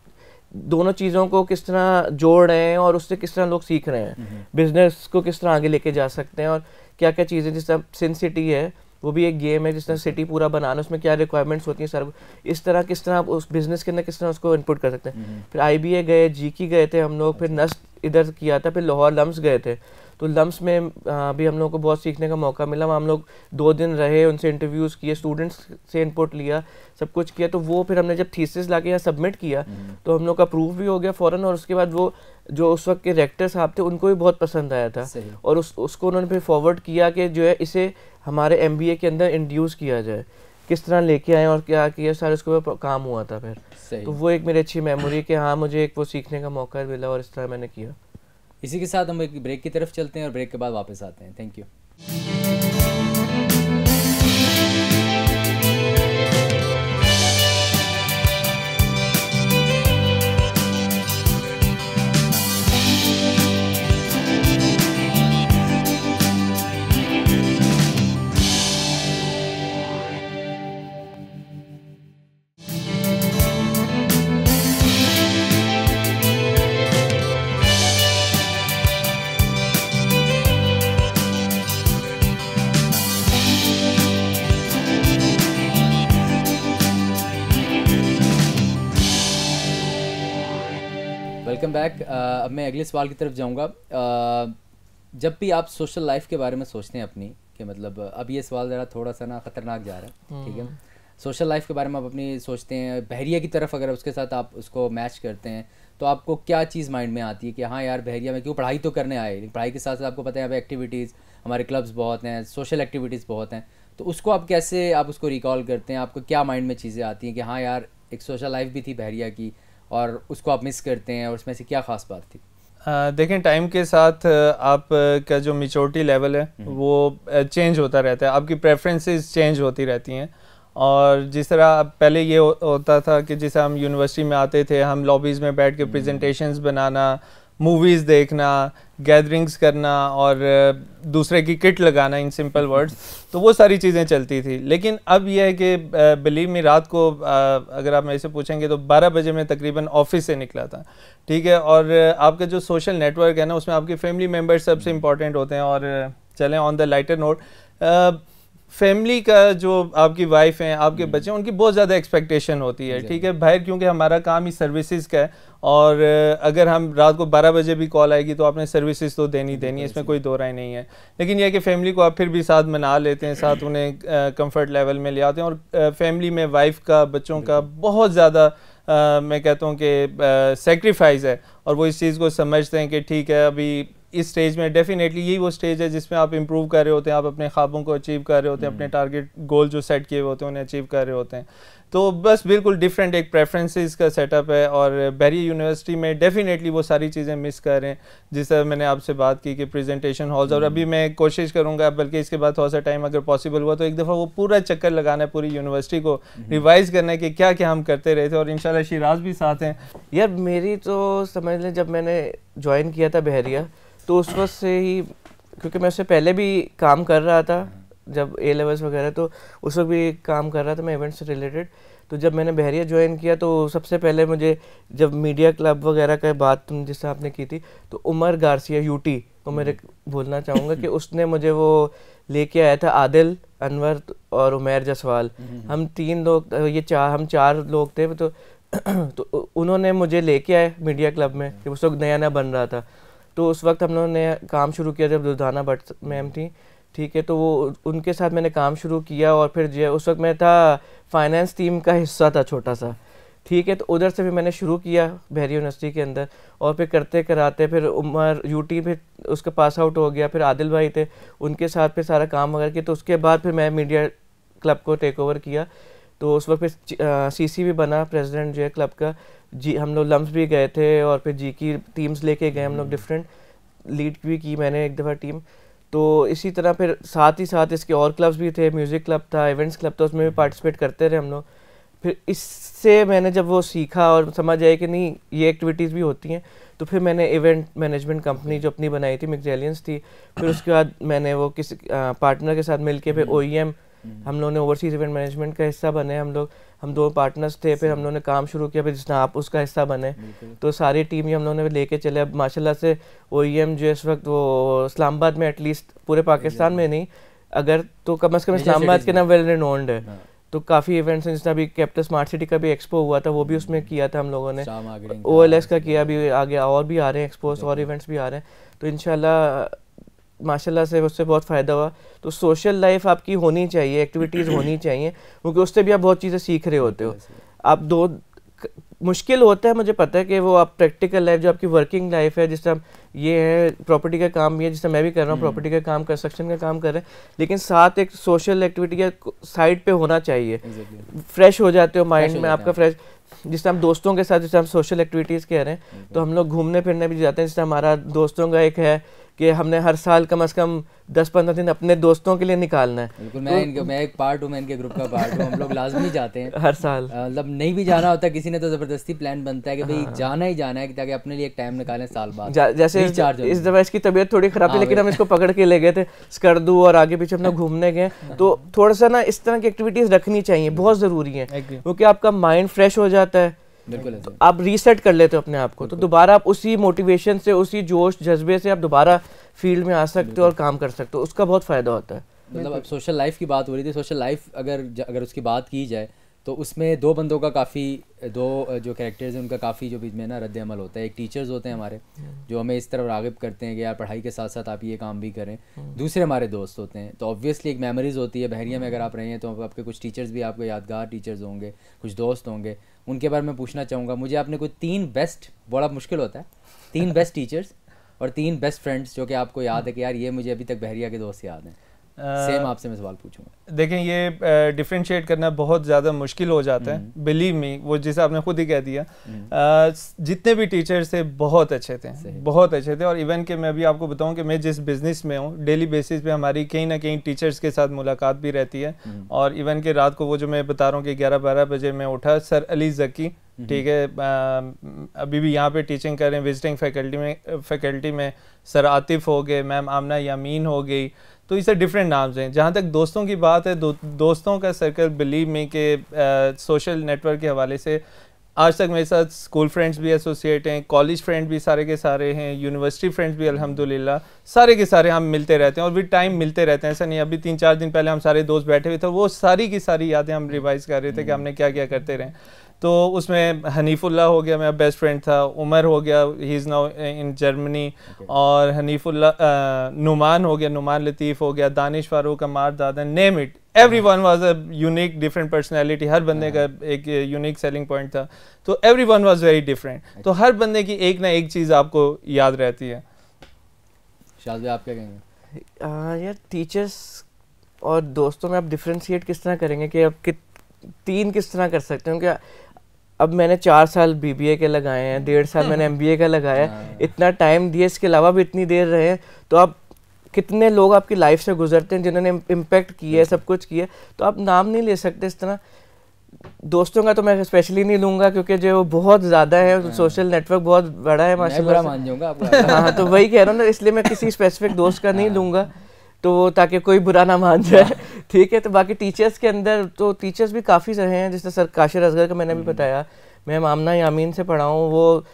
दोनों चीज़ों को किस तरह जोड़ रहे हैं और उससे किस तरह लोग सीख रहे हैं। बिज़नेस को किस तरह आगे लेके जा सकते हैं और क्या क्या चीज़ें जिस तरह सिन सिटी है वो भी एक गेम है जिस तरह सिटी पूरा बनाना उसमें क्या रिक्वायरमेंट्स होती हैं सर इस तरह किस तरह आप उस बिज़नेस के अंदर किस तरह उसको इनपुट कर सकते हैं। फिर आईबीए गए जी की गए थे हम लोग फिर नस्ट इधर किया था फिर लाहौर लम्स गए थे। तो लम्स में भी हम लोग को बहुत सीखने का मौका मिला। वहाँ हम लोग दो दिन रहे उनसे इंटरव्यूज़ किए स्टूडेंट्स से इनपुट लिया सब कुछ किया। तो वो फिर हमने जब थीसिस ला के यहाँ सबमिट किया हम्म। तो हम लोग का प्रूफ भी हो गया फ़ौरन और उसके बाद वो जो उस वक्त के रेक्टर साहब थे उनको भी बहुत पसंद आया था। और उस उसको उन्होंने फिर फॉरवर्ड किया कि जो है इसे हमारे एमबीए के अंदर इंड्यूस किया जाए। किस तरह लेके आए और क्या किया सारे उसके ऊपर काम हुआ था फिर। तो वो एक मेरी अच्छी मेमोरी कि हाँ मुझे एक वो सीखने का मौका मिला और इस तरह मैंने किया। इसी के साथ हम एक ब्रेक की तरफ़ चलते हैं और ब्रेक के बाद वापस आते हैं। Thank you welcome back. अब मैं अगले सवाल की तरफ़ जाऊँगा। uh, जब भी आप सोशल लाइफ के बारे में सोचते हैं अपनी कि मतलब अब ये सवाल ज़रा थोड़ा सा ना ख़तरनाक जा रहा है ठीक है? सोशल लाइफ के बारे में आप अपनी सोचते हैं बहरिया की तरफ़ अगर उसके साथ आप उसको मैच करते हैं तो आपको क्या चीज़ माइंड में आती है कि हाँ यार बहरिया में क्यों पढ़ाई तो करने आए? लेकिन पढ़ाई के साथ साथ आपको पता है यहाँ पे एक्टिविटीज़ हमारे क्लब्स बहुत हैं सोशल एक्टिविटीज़ बहुत हैं। तो उसको आप कैसे आप उसको रिकॉल करते हैं? आपको क्या माइंड में चीज़ें आती हैं कि हाँ यार एक सोशल लाइफ भी थी बहरिया की और उसको आप मिस करते हैं और उसमें से क्या ख़ास बात थी देखें टाइम के साथ आप का जो मिचोरिटी लेवल है हम्म। वो चेंज होता रहता है आपकी प्रेफरेंसेस चेंज होती रहती हैं और जिस तरह पहले ये होता था कि जैसे हम यूनिवर्सिटी में आते थे हम लॉबीज़ में बैठ के प्रेजेंटेशंस हम्म। बनाना मूवीज़ देखना गैदरिंग्स करना और दूसरे की किट लगाना इन सिंपल वर्ड्स तो वो सारी चीज़ें चलती थी। लेकिन अब यह है कि बिलीव में रात को अगर आप मेरे से पूछेंगे तो 12 बजे मैं तकरीबन ऑफ़िस से निकला था। ठीक है? और आपका जो सोशल नेटवर्क है ना उसमें आपके फैमिली मेंबर्स सबसे इंपॉर्टेंट होते हैं और चलें on the lighter note family का जो आपकी वाइफ हैं आपके बच्चे हैं उनकी बहुत ज़्यादा एक्सपेक्टेशन होती है। ठीक है? बाहर क्योंकि हमारा काम ही सर्विसेज़ का है और अगर हम रात को 12 बजे भी कॉल आएगी तो आपने सर्विसेज़ तो देनी देनी है, इसमें कोई दो राय नहीं है। लेकिन यह कि फैमिली को आप फिर भी साथ मना लेते हैं, साथ उन्हें कंफर्ट लेवल में ले आते हैं और फैमिली में वाइफ का, बच्चों का बहुत ज़्यादा मैं कहता हूँ कि सेक्रीफाइस है और वो इस चीज़ को समझते हैं कि ठीक है, अभी इस स्टेज में डेफिनेटली यही वो स्टेज है जिसमें आप इम्प्रूव कर रहे होते हैं आप अपने ख्वाबों को अचीव कर रहे होते हैं अपने टारगेट हम्म। गोल जो सेट किए हुए होते हैं उन्हें अचीव कर रहे होते हैं तो बस बिल्कुल डिफरेंट एक प्रेफरेंसेस का सेटअप है और बैरी यूनिवर्सिटी में डेफिनेटली वो सारी चीज़ें मिस कर रहे हैं जिस तरह मैंने आपसे बात की कि प्रेजेंटेशन हॉल्स और अभी मैं कोशिश करूँगा बल्कि इसके बाद थोड़ा सा टाइम अगर पॉसिबल हुआ तो एक दफ़ा वो पूरा चक्कर लगाना है पूरी यूनिवर्सिटी को रिवाइज हम्म। करना है कि क्या क्या हम करते रहे थे और इन शिराज भी साथ हैं यार मेरी तो समझ लें जब मैंने ज्वाइन किया था बहरिया तो उस वक्त से ही क्योंकि मैं उससे पहले भी काम कर रहा था जब ए लेवल्स वगैरह तो उस वक्त भी काम कर रहा था मैं इवेंट से रिलेटेड तो जब मैंने बहरिया ज्वाइन किया तो सबसे पहले मुझे जब मीडिया क्लब वगैरह का बात तुम जिससे आपने की थी तो उमर गार्सिया यूटी को मेरे बोलना चाहूँगा कि उसने मुझे वो लेके आया था आदिल अनवर और उमेर जसवाल हम तीन लोग ये चार हम चार लोग थे तो तो उन्होंने मुझे लेके आए मीडिया क्लब में कि उस वक्त नया नया बन रहा था। तो उस वक्त हम लोगों ने काम शुरू किया जब दुधाना भट्ट मैम थी, ठीक है तो वो उनके साथ मैंने काम शुरू किया और फिर जो उस वक्त मैं था फाइनेंस टीम का हिस्सा था छोटा सा, ठीक है तो उधर से भी मैंने शुरू किया बहरी यूनिवर्सिटी के अंदर और फिर करते कराते फिर उमर यूटी फिर उसका पास आउट हो गया, फिर आदिल भाई थे, उनके साथ फिर सारा काम वगैरह किया तो उसके बाद फिर मैं मीडिया क्लब को टेक ओवर किया। तो उस वक्त फिर सी सी भी बना प्रेसिडेंट जो है क्लब का। जी हम लोग लम्स भी गए थे और फिर जी की टीम्स लेके गए हम लोग डिफरेंट लीड भी की मैंने एक दफ़ा टीम तो इसी तरह फिर साथ ही साथ इसके और क्लब्स भी थे म्यूज़िक क्लब था इवेंट्स क्लब था उसमें भी पार्टिसिपेट करते रहे हम लोग। फिर इससे मैंने जब वो सीखा और समझ आया कि नहीं ये एक्टिविटीज़ भी होती हैं तो फिर मैंने इवेंट मैनेजमेंट कंपनी जो अपनी बनाई थी मिक्जेलियंस थी। फिर उसके बाद मैंने वो किसी पार्टनर के साथ मिल के फिर ओ हम्म। हम लोगों ने ओवरसीज़ इवेंट मैनेजमेंट का हिस्सा बने हम लोग हम दो पार्टनर्स थे फिर हम लोगों ने काम शुरू किया फिर जिसने आप उसका हिस्सा बने। तो सारी टीम ही हम लोगों ने लेके चले। अब माशाल्लाह से ओ जो इस वक्त वो इस्लामाबाद में एटलीस्ट पूरे पाकिस्तान में नहीं अगर तो कम अज़ कम इस्लामाबाद के नाम वेल रिनोन्ड है। हाँ। तो काफ़ी इवेंट्स हैं जिसने अभी कैप्टन स्मार्ट सिटी का भी एक्सपो हुआ था वो भी उसमें किया था हम लोगों ने। ओ एल एस का किया अभी आगे और भी आ रहे हैं एक्सपोज और इवेंट्स भी आ रहे हैं। तो इनशाला माशाल्लाह से उससे बहुत फ़ायदा हुआ। तो सोशल लाइफ आपकी होनी चाहिए एक्टिविटीज़ होनी चाहिए क्योंकि उससे भी आप बहुत चीज़ें सीख रहे होते हो। आप दो मुश्किल होता है मुझे पता है कि वो आप प्रैक्टिकल लाइफ जो आपकी वर्किंग लाइफ है जिस तरह ये है प्रॉपर्टी का काम भी है जिस मैं भी कर रहा हूँ प्रॉपर्टी हम्म। का काम कंस्ट्रक्शन का काम कर रहे हैं। लेकिन साथ एक सोशल एक्टिविटी या साइड पे होना चाहिए। फ्रेश हो जाते हो माइंड में आपका फ्रेश जिस हम दोस्तों के साथ जैसे हम सोशल एक्टिविटीज़ कह रहे हैं तो हम लोग घूमने फिरने भी जाते हैं जैसे हमारा दोस्तों का एक है कि हमने हर साल कम से कम दस पंद्रह दिन अपने दोस्तों के लिए निकालना है। बिल्कुल मैं तो, इनके मैं एक पार्ट हूँ मैं इनके ग्रुप का पार्ट हूँ हम लोग लाजमी जाते हैं। हर साल। मतलब नहीं भी जाना होता किसी ने तो ज़बरदस्ती प्लान बनता है कि भाई हाँ। जाना ही जाना है ताकि अपने लिए एक टाइम निकालें साल बाद। जैसे इस दफ़ा इसकी तबीयत थोड़ी खराब थी हाँ, लेकिन हम इसको पकड़ के ले गए थे स्कर्दू और आगे पीछे अपना घूमने गए। तो थोड़ा सा ना इस तरह की एक्टिविटीज़ रखनी चाहिए बहुत ज़रूरी है क्योंकि आपका माइंड फ्रेश हो जाता है। बिल्कुल तो आप रीसेट कर लेते हो अपने आप को तो दोबारा आप उसी मोटिवेशन से उसी जोश जज्बे से आप दोबारा फ़ील्ड में आ सकते हो और काम कर सकते हो। उसका बहुत फ़ायदा होता है। मतलब अब सोशल लाइफ की बात हो रही थी सोशल लाइफ अगर अगर उसकी बात की जाए तो उसमें दो बंदों का काफ़ी दो जो कैरेक्टर्स हैं उनका काफ़ी जो बीच में ना रद्द अमल होता है। एक टीचर्स होते हैं हमारे जो हमें इस तरफ़ रागब करते हैं कि यार पढ़ाई के साथ साथ आप ये काम भी करें। दूसरे हमारे दोस्त होते हैं। तो ऑब्वियसली एक मेमोरीज़ होती है बहरिया में अगर आप रहे हैं तो आपके कुछ टीचर्स भी आपको यादगार टीचर्स होंगे कुछ दोस्त होंगे। उनके बारे में पूछना चाहूँगा मुझे आपने कोई तीन बेस्ट बड़ा मुश्किल होता है। तीन बेस्ट टीचर्स और तीन बेस्ट फ्रेंड्स जो कि आपको याद है कि यार ये मुझे अभी तक बहरिया के दोस्त याद हैं। सेम आपसे मैं सवाल पूछूँगा देखें ये डिफ्रेंशिएट करना बहुत ज़्यादा मुश्किल हो जाता है बिलीव मी वो जैसे आपने खुद ही कह दिया हम्म। जितने भी टीचर्स थे बहुत अच्छे थे बहुत अच्छे थे और इवन के मैं अभी आपको बताऊँ कि मैं जिस बिज़नेस में हूँ डेली बेसिस पे हमारी कहीं ना कहीं टीचर्स के साथ मुलाकात भी रहती है हम्म। और इवन के रात को वो जो मैं बता रहा हूँ कि ग्यारह बारह बजे मैं उठा सर अली जकी हम्म। ठीक है अभी भी यहाँ पे टीचिंग कर रहे हैं विजिटिंग फैकल्टी में फैकल्टी में सर आतिफ हो गए मैम आमना यामीन हो गई। तो इसे डिफरेंट नाम्स हैं। जहाँ तक दोस्तों की बात है दो, दोस्तों का सर्कल बिलीव में कि सोशल नेटवर्क के हवाले से आज तक मेरे साथ स्कूल फ्रेंड्स भी एसोसिएट हैं कॉलेज फ्रेंड भी सारे के सारे हैं यूनिवर्सिटी फ्रेंड्स भी अल्हम्दुलिल्लाह सारे के सारे हम मिलते रहते हैं और भी टाइम मिलते रहते हैं। ऐसा नहीं अभी तीन चार दिन पहले हम सारे दोस्त बैठे हुए थे वो सारी की सारी यादें हम रिवाइज कर रहे थे कि हमने क्या क्या करते रहे। तो उसमें हनीफुल्ला हो गया मेरा बेस्ट फ्रेंड था उमर हो गया he is now in Germany और हनीफुल्ला नुमान हो गया नुमान लतीफ़ हो गया Danish Farooq Ammar Dada name it every one was a unique different personality हर बंदे का एक यूनिक सेलिंग पॉइंट था। तो every one was very different तो हर बंदे की एक ना एक चीज़ आपको याद रहती है। शायद आप क्या कहेंगे? यार टीचर्स और दोस्तों में आप डिफ्रेंशिएट किस तरह करेंगे कि आप कि तीन किस तरह कर सकते हैं? क्योंकि अब मैंने चार साल बीबीए के लगाए हैं डेढ़ साल मैंने एमबीए का लगाया है। हाँ। इतना टाइम दिया इसके अलावा भी इतनी देर रहे हैं। तो आप कितने लोग आपकी लाइफ से गुजरते हैं जिन्होंने इम्पेक्ट किया है सब कुछ किया तो आप नाम नहीं ले सकते इस तरह। दोस्तों का तो मैं स्पेशली नहीं लूँगा क्योंकि जो बहुत ज़्यादा है हाँ। सोशल नेटवर्क बहुत बड़ा है माशाल्लाह मान जाऊँगा हाँ तो वही कह रहा हूँ ना इसलिए मैं किसी स्पेसिफिक दोस्त का नहीं हाँ। लूँगा तो ताकि कोई बुरा ना मान जाए। ठीक है तो बाकी टीचर्स के अंदर तो टीचर्स भी काफ़ी रहे हैं जैसे सर काशिर असगर का मैंने भी हम्म। बताया मैं मामना यामीन से पढ़ाऊँ हूँ वो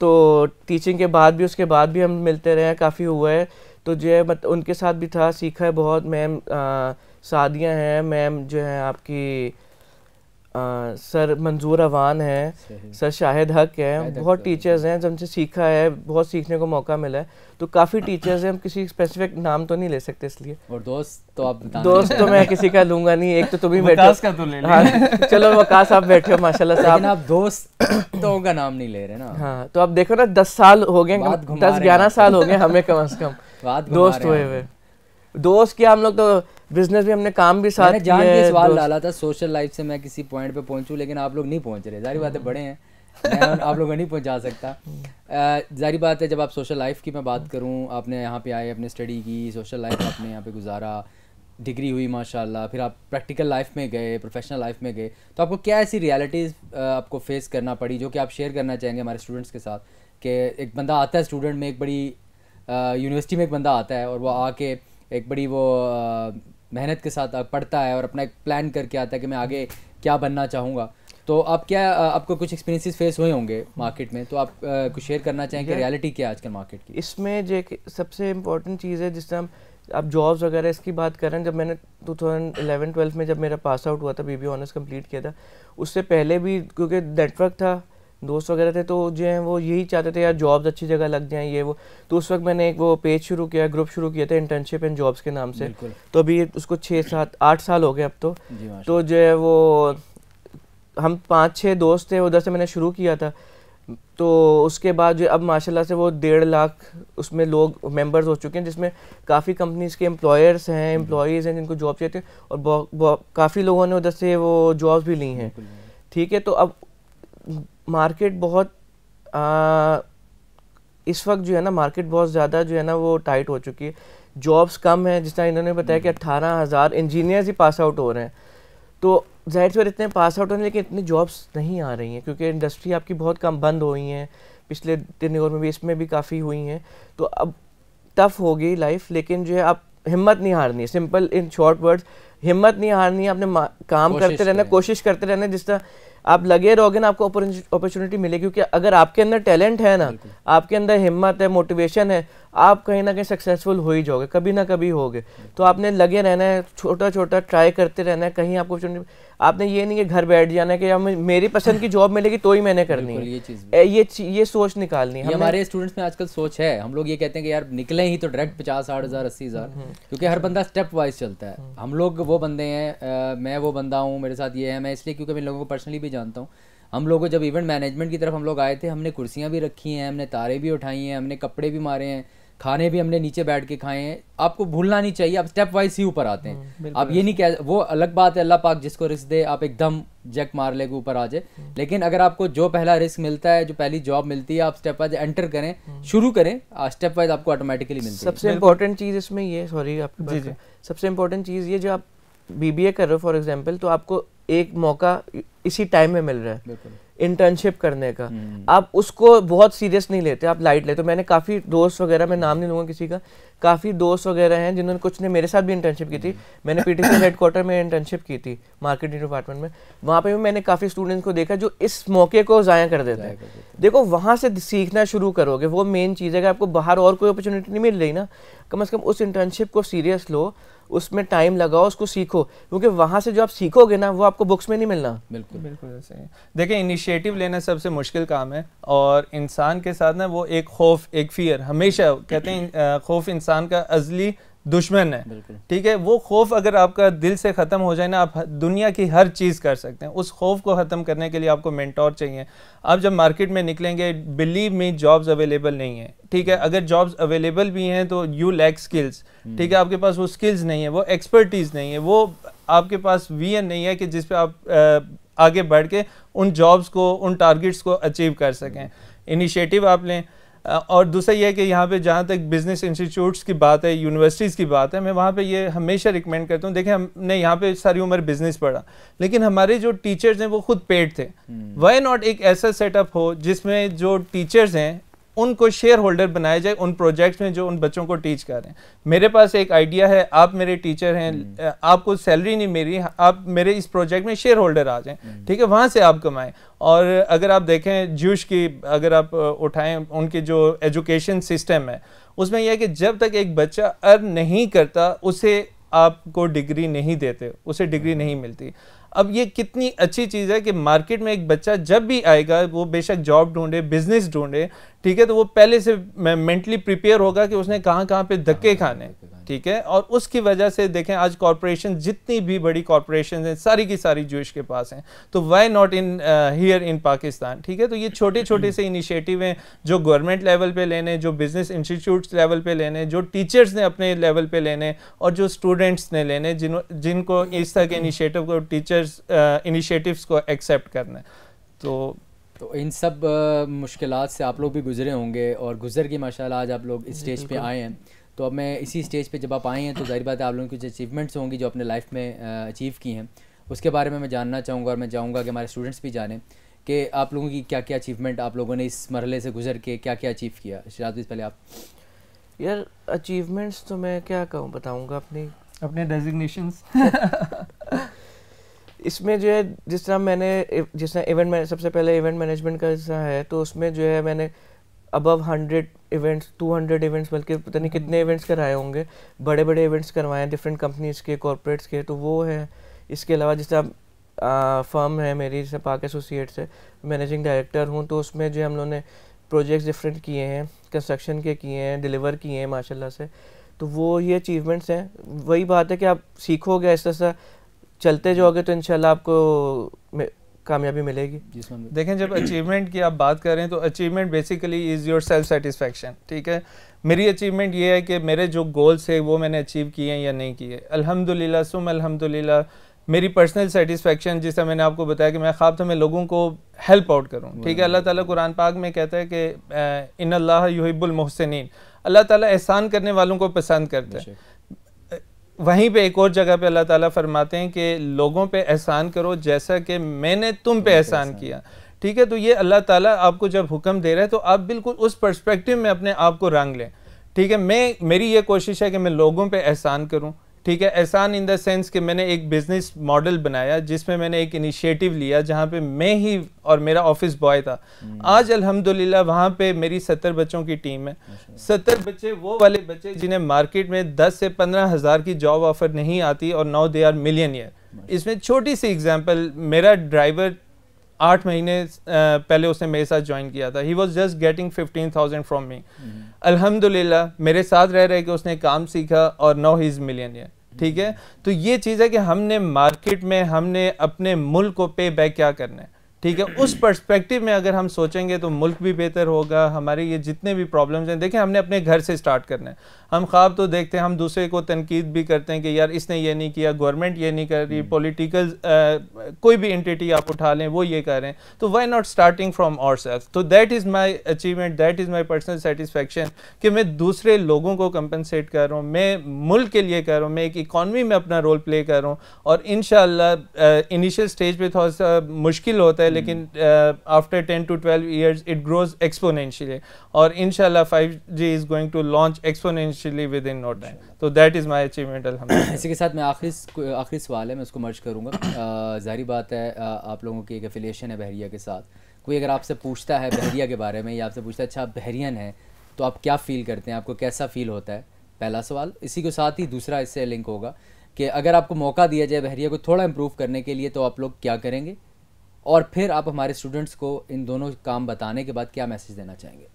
तो टीचिंग के बाद भी उसके बाद भी हम मिलते रहे हैं काफ़ी हुआ है तो जो है मत उनके साथ भी था सीखा है बहुत मैम सादियाँ हैं मैम जो है आपकी आ, सर मंजूर अवान है सर शाहिद हक है बहुत टीचर्स हैं जिनसे सीखा है बहुत सीखने को मौका मिला है। तो काफ़ी टीचर्स हैं हम किसी स्पेसिफिक नाम तो नहीं ले सकते इसलिए। और दोस्त तो आप दोस्त तो मैं किसी का लूँगा नहीं एक तो तुम ही बैठे का तो ले हाँ चलो वकास आप बैठे हो माशाल्लाह साहब। आप दोस्तों का नाम नहीं ले रहे ना। हाँ तो आप देखो ना दस साल हो गए दस ग्यारह साल हो गए हमें कम अज कम। दोस्त हुए हुए। दोस्त क्या हम लोग तो बिज़नेस भी हमने काम भी साथ जान के सवाल डाला था सोशल लाइफ से मैं किसी पॉइंट पे पहुंचूं लेकिन आप लोग नहीं पहुँच रहे। जारी बातें बड़े हैं मैं आप लोगों को नहीं पहुँचा सकता। जारी बात है जब आप सोशल लाइफ की मैं बात करूँ आपने यहाँ पे आए अपने स्टडी की सोशल लाइफ आपने यहाँ पे गुजारा डिग्री हुई माशाल्लाह फिर आप प्रैक्टिकल लाइफ में गए प्रोफेशनल लाइफ में गए तो आपको क्या ऐसी रियलिटीज़ आपको फेस करना पड़ी जो कि आप शेयर करना चाहेंगे हमारे स्टूडेंट्स के साथ? कि एक बंदा आता है स्टूडेंट में एक बड़ी यूनिवर्सिटी में एक बंदा आता है और वो आके एक बड़ी वो मेहनत के साथ पढ़ता है और अपना एक प्लान करके आता है कि मैं आगे क्या बनना चाहूँगा। तो आप क्या आपको कुछ एक्सपीरियंसेस फेस हुए होंगे मार्केट में? तो आप कुछ शेयर करना चाहेंगे रियलिटी क्या है आजकल मार्केट की? इसमें जो सबसे इम्पोर्टेंट चीज़ है जिससे हम आप जॉब्स वगैरह इसकी बात करें जब मैंने 2011 12 में जब मेरा पास आउट हुआ था बी बी ऑनर्स कंप्लीट किया था उससे पहले भी क्योंकि नेटवर्क था दोस्त वगैरह थे तो जो है वो यही चाहते थे यार जॉब्स अच्छी जगह लग जाएँ ये वो। तो उस वक्त मैंने एक वो पेज शुरू किया ग्रुप शुरू किया था इंटर्नशिप एंड जॉब्स के नाम से। तो अभी उसको छः सात आठ साल हो गए अब तो। तो जो है वो हम पाँच छः दोस्त थे उधर से मैंने शुरू किया था। तो उसके बाद जो अब माशाल्लाह से वो डेढ़ लाख उसमें लोग मेंबर्स हो चुके हैं जिसमें काफ़ी कंपनीज़ के एम्प्लॉयर्स हैं एम्प्लॉयज़ हैं जिनको जॉब चाहिए और काफ़ी लोगों ने उधर से वो जॉब्स भी ली हैं। ठीक है तो अब मार्केट बहुत आ, इस वक्त जो है ना मार्केट बहुत ज़्यादा जो है ना वो टाइट हो चुकी है। जॉब्स कम है जिस तरह इन्होंने बताया कि अट्ठारह हज़ार इंजीनियर्स ही पास आउट हो रहे हैं। तो ज़ाहिर से इतने पास आउट होने लेकिन इतनी जॉब्स नहीं आ रही हैं क्योंकि इंडस्ट्री आपकी बहुत कम बंद हो गई हैं। पिछले दिन और में भी इसमें भी काफ़ी हुई हैं। तो अब टफ हो गई लाइफ लेकिन जो है आप हिम्मत नहीं हारनी सिंपल इन शॉर्ट वर्ड्स हिम्मत नहीं हारनी है अपने काम करते रहना कोशिश करते रहना जिस तरह आप लगे रहोगे ना आपको अपॉर्चुनिटी मिलेगी क्योंकि अगर आपके अंदर टैलेंट है ना आपके अंदर हिम्मत है मोटिवेशन है आप कहीं ना कहीं सक्सेसफुल हो ही जाओगे कभी ना कभी होगे। तो आपने लगे रहना है छोटा छोटा ट्राई करते रहना है कहीं आपको आपने ये नहीं कि घर बैठ जाना है कि हम मेरी पसंद की जॉब मिलेगी तो ही मैंने करनी है। ये चीज़ ये ये सोच निकालनी है। हमारे स्टूडेंट्स में आजकल सोच है। हम लोग ये कहते हैं कि यार निकले ही तो डायरेक्ट पचास साठ हज़ार अस्सी हज़ार हम्म, हम्म। क्योंकि हर बंदा स्टेप वाइज चलता है। हम्म। हम लोग वो बंदे हैं मैं वो बंदा हूँ मेरे साथ ये है मैं इसलिए क्योंकि मैं लोगों को पर्सनली भी जानता हूँ। हम लोग जब इवेंट मैनेजमेंट की तरफ़ हम लोग आए थे हमने कुर्सियाँ भी रखी हैं हमने तारे भी उठाई हैं हमने कपड़े भी मारे हैं। खाने भी हमने नीचे बैठ के खाए हैं। आपको भूलना नहीं चाहिए आप स्टेप वाइज ही ऊपर आते हैं। हम्म, आप ये नहीं कह वो अलग बात है अल्लाह पाक जिसको रिस्क दे आप एकदम जैक मार ले ऊपर आ जाए। हम्म। लेकिन अगर आपको जो पहला रिस्क मिलता है जो पहली जॉब मिलती है आप स्टेप वाइज एंटर करें हम्म। शुरू करें स्टेप वाइज आपको ऑटोमेटिकली मिलता है। सबसे इम्पोर्टेंट चीज़ इसमें ये सॉरी आपकी सबसे इम्पोर्टेंट चीज़ ये जो आप बीबीए कर रहे हो फॉर एग्ज़ाम्पल तो आपको एक मौका इसी टाइम में मिल रहा है। इंटर्नशिप करने का। हम्म। आप उसको बहुत सीरियस नहीं लेते आप लाइट लेते तो मैंने काफ़ी दोस्त वगैरह मैं नाम नहीं लूँगा किसी का काफ़ी दोस्त वगैरह हैं जिन्होंने कुछ ने मेरे साथ भी इंटर्नशिप की थी। हम्म। मैंने पीटीसी हेडक्वार्टर में इंटर्नशिप की थी मार्केटिंग डिपार्टमेंट में। वहाँ पे भी मैंने काफ़ी स्टूडेंट्स को देखा जो इस मौके को ज़ाया कर देते हैं। देखो वहाँ से सीखना शुरू करोगे वो मेन चीज़ है। अगर आपको बाहर और कोई अपॉर्चुनिटी नहीं मिल रही ना कम अज़ कम उस इंटर्नशिप को सीरियस लो। उसमें टाइम लगाओ उसको सीखो। क्योंकि वहाँ से जो आप सीखोगे ना वो आपको बुक्स में नहीं मिलना। बिल्कुल। बिल्कुल ऐसे देखिए इनिशिएटिव लेना सबसे मुश्किल काम है और इंसान के साथ ना वो एक खौफ एक फियर हमेशा कहते हैं खौफ इंसान का अजली दुश्मन है। ठीक है? वो खौफ अगर आपका दिल से ख़त्म हो जाए ना आप दुनिया की हर चीज़ कर सकते हैं। उस खौफ को ख़त्म करने के लिए आपको मेंटोर चाहिए। आप जब मार्केट में निकलेंगे बिलीव मी जॉब्स अवेलेबल नहीं है। ठीक है? अगर जॉब्स अवेलेबल भी हैं तो यू लैक स्किल्स ठीक है? आपके पास वो स्किल्स नहीं है वो एक्सपर्टीज़ नहीं है। वो आपके पास वीएन नहीं है कि जिस पे आप आगे बढ़ के उन जॉब्स को उन टारगेट्स को अचीव कर सकें। इनिशिएटिव आप लें। और दूसरा यह है कि यहाँ पे जहाँ तक बिज़नेस इंस्टीट्यूट्स की बात है यूनिवर्सिटीज़ की बात है मैं वहाँ पे ये हमेशा रिकमेंड करता हूँ देखें हमने यहाँ पे सारी उम्र बिज़नेस पढ़ा लेकिन हमारे जो टीचर्स हैं वो खुद पेड थे वाई हम्म। नॉट एक ऐसा सेटअप हो जिसमें जो टीचर्स हैं उनको शेयर होल्डर बनाया जाए उन प्रोजेक्ट्स में जो उन बच्चों को टीच कर। रहे हैं मेरे पास एक आइडिया है आप मेरे टीचर हैं हम्म। आपको सैलरी नहीं मेरी आप मेरे इस प्रोजेक्ट में शेयर होल्डर आ जाएँ। हम्म। ठीक है वहाँ से आप कमाएँ। और अगर आप देखें जूश की अगर आप उठाएँ उनकी जो एजुकेशन सिस्टम है उसमें यह है कि जब तक एक बच्चा अर्न नहीं करता उसे आपको डिग्री नहीं देते उसे डिग्री नहीं मिलती। अब ये कितनी अच्छी चीज़ है कि मार्केट में एक बच्चा जब भी आएगा वो बेशक जॉब ढूंढे बिज़नेस ढूंढे ठीक है तो वो पहले से मेंटली प्रिपेयर होगा कि उसने कहाँ कहाँ पे धक्के खाने ठीक है और उसकी वजह से देखें आज कॉरपोरेशन जितनी भी बड़ी कॉरपोरेशन हैं सारी की सारी जूश के पास हैं। तो why not in here in Pakistan ठीक है तो ये छोटे छोटे से इनिशिएटिव हैं जो गवर्नमेंट लेवल पे लेने जो बिज़नेस इंस्टीट्यूट लेवल पे लेने जो टीचर्स ने अपने लेवल पे लेने और जो स्टूडेंट्स ने लेने जिन जिनको इस तरह के इनिशिएटिव को टीचर्स इनिशिएटिव्स uh, को एक्सेप्ट करना तो तो इन सब uh, मुश्किल से आप लोग भी गुजरे होंगे और गुजर के माशाल्लाह आज आप लोग स्टेज पे आए हैं। तो अब मैं इसी स्टेज पे जब आप आए हैं तो ज़ाहिर बात है आप लोगों की कुछ अचीवमेंट्स होंगी जो अपने लाइफ में अचीव की हैं। उसके बारे में मैं जानना चाहूँगा और मैं चाहूँगा कि हमारे स्टूडेंट्स भी जानें कि आप लोगों की क्या क्या अचीवमेंट आप लोगों ने इस मरहले से गुजर के क्या क्या। अचीव किया शराब पहले आप यार अचीवमेंट्स तो मैं क्या कहूँ बताऊँगा अपनी? अपने डेजिग्नेशंस इसमें जो है जिस तरह मैंने जिस तरह इवेंट सबसे पहले इवेंट मैनेजमेंट का जैसा है तो उसमें जो है मैंने above hundred events two hundred events बल्कि पता नहीं कितने इवेंट्स कराए होंगे। बड़े बड़े इवेंट्स करवाए हैं डिफरेंट कंपनीज़ के कॉरपोरेट्स के तो वो है। इसके अलावा जैसे आप फर्म है मेरी, जैसे पाक एसोसिएट्स है मैनेजिंग डायरेक्टर हूँ तो उसमें जो हम लोगों ने प्रोजेक्ट्स डिफरेंट किए हैं कंस्ट्रक्शन के किए हैं डिलीवर किए हैं, माशाल्लाह से। तो वो ये अचीवमेंट्स हैं। वही बात है कि आप सीखोगे ऐसा ऐसा चलते जाओगे तो इंशाल्लाह आपको कामयाबी मिलेगी। देखें जब अचीवमेंट की आप बात कर रहे हैं तो achievement basically is your self satisfaction ठीक है? मेरी अचीवमेंट ये है कि मेरे जो गोल्स है वो मैंने अचीव किए हैं या नहीं किए। अल्हम्दुलिल्लाह सुम अल्हम्दुलिल्लाह मेरी पर्सनल सेटिस्फेक्शन जिससे मैंने आपको बताया कि मैं ख्वाब था मैं लोगों को हेल्प आउट करूँ ठीक है? अल्लाह ताला कुरान पाक में कहता है कि इन अल्लाह युहिबुल मोहसिन अल्लाह ताला एहसान करने वालों को पसंद करते हैं। वहीं पे एक और जगह पे अल्लाह ताला फरमाते हैं कि लोगों पे एहसान करो जैसा कि मैंने तुम पे एहसान किया। ठीक है तो ये अल्लाह ताला आपको जब हुक्म दे रहा है तो आप बिल्कुल उस पर्सपेक्टिव में अपने आप को रंग लें। ठीक है मैं मेरी ये कोशिश है कि मैं लोगों पे एहसान करूँ। ठीक है एहसान इन द सेंस कि मैंने एक बिज़नेस मॉडल बनाया जिसमें मैंने एक इनिशिएटिव लिया जहाँ पे मैं ही और मेरा ऑफ़िस बॉय था। हम्म। आज अल्हम्दुलिल्लाह वहाँ पे मेरी सत्तर बच्चों की टीम है। सत्तर बच्चे वो वाले बच्चे जिन्हें मार्केट में दस से पंद्रह हज़ार की जॉब ऑफ़र नहीं आती और now they are million year इसमें छोटी सी एग्ज़ाम्पल मेरा ड्राइवर आठ महीने पहले उसने मेरे साथ ज्वाइन किया था। He was just getting fifteen thousand from me अल्हम्दुलिल्लाह मेरे साथ रह रहे कि उसने काम सीखा और नो ही इज़ मिलियन ठीक है? तो ये चीज़ है कि हमने मार्केट में, हमने अपने मुल्क को पे बैक क्या करना है? ठीक है उस पर्सपेक्टिव में अगर हम सोचेंगे तो मुल्क भी बेहतर होगा हमारे ये जितने भी प्रॉब्लम्स हैं देखें हमने अपने घर से स्टार्ट करना है। हम ख्वाब तो देखते हैं हम दूसरे को तनकीद भी करते हैं कि यार इसने ये नहीं किया गवर्नमेंट ये नहीं कर रही पॉलिटिकल हम्म। कोई भी एंटिटी आप उठा लें वो ये कर रहे हैं। तो why not starting from our self तो that is my achievement that is my personal satisfaction कि मैं दूसरे लोगों को कंपनसेट कर रहा हूँ मैं मुल्क के लिए कर रहा हूँ मैं एक इकॉनमी में अपना रोल प्ले कर रहा हूँ और इन इनिशियल स्टेज पर थोड़ा सा मुश्किल होता है लेकिन after ten to twelve years it grows exponentially और इनशाला five G is going to launch exponential eventually within no time. तो दैट इज़ माई अचीवमेंट अलहमदिल्ला इसी के साथ मैं आखिरी आखिरी सवाल है मैं उसको मर्ज करूँगा। ज़ाहिर बात है आप लोगों की एक एफिलिएशन है बहरिया के साथ। कोई अगर आपसे पूछता है बहरिया के बारे में या आपसे पूछता है अच्छा आप बहरियन हैं तो आप क्या फ़ील करते हैं? आपको कैसा फ़ील होता है? पहला सवाल। इसी के साथ ही दूसरा इससे लिंक होगा कि अगर आपको मौका दिया जाए बहरिया को थोड़ा इम्प्रूव करने के लिए तो आप लोग क्या करेंगे? और फिर आप हमारे स्टूडेंट्स को इन दोनों काम बताने के बाद क्या मैसेज देना चाहेंगे?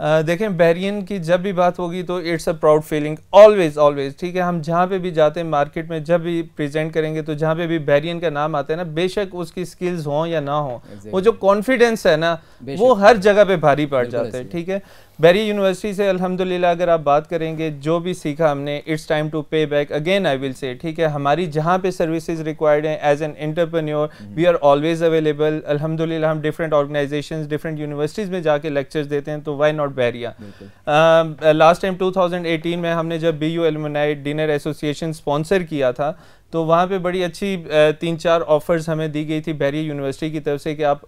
देखें बहरीन की जब भी बात होगी तो it's a proud feeling always always ठीक है? हम जहाँ पे भी जाते हैं मार्केट में जब भी प्रेजेंट करेंगे तो जहाँ पे भी बैरियन का नाम आता है ना बेशक उसकी स्किल्स हों या ना हो exactly. वो जो कॉन्फिडेंस है ना वो हर जगह पे भारी पड़ जाता है। ठीक है? बैरी यूनिवर्सिटी से अल्हम्दुलिल्लाह अगर आप बात करेंगे जो भी सीखा हमने it's time to pay back again I will say ठीक है हमारी जहाँ पे सर्विसेज़ रिक्वायर्ड हैं as an entrepreneur we are always available अल्हम्दुलिल्लाह हम डिफरेंट ऑर्गेनाइजेशन डिफरेंट यूनिवर्सिटीज़ में जाके लेक्चर्स देते हैं तो why not Bahria last time 2018 में हमने जब B U alumni dinner association sponsor किया था तो वहाँ पे बड़ी अच्छी तीन चार ऑफर्स हमें दी गई थी बैरिया यूनिवर्सिटी की तरफ़ से कि आप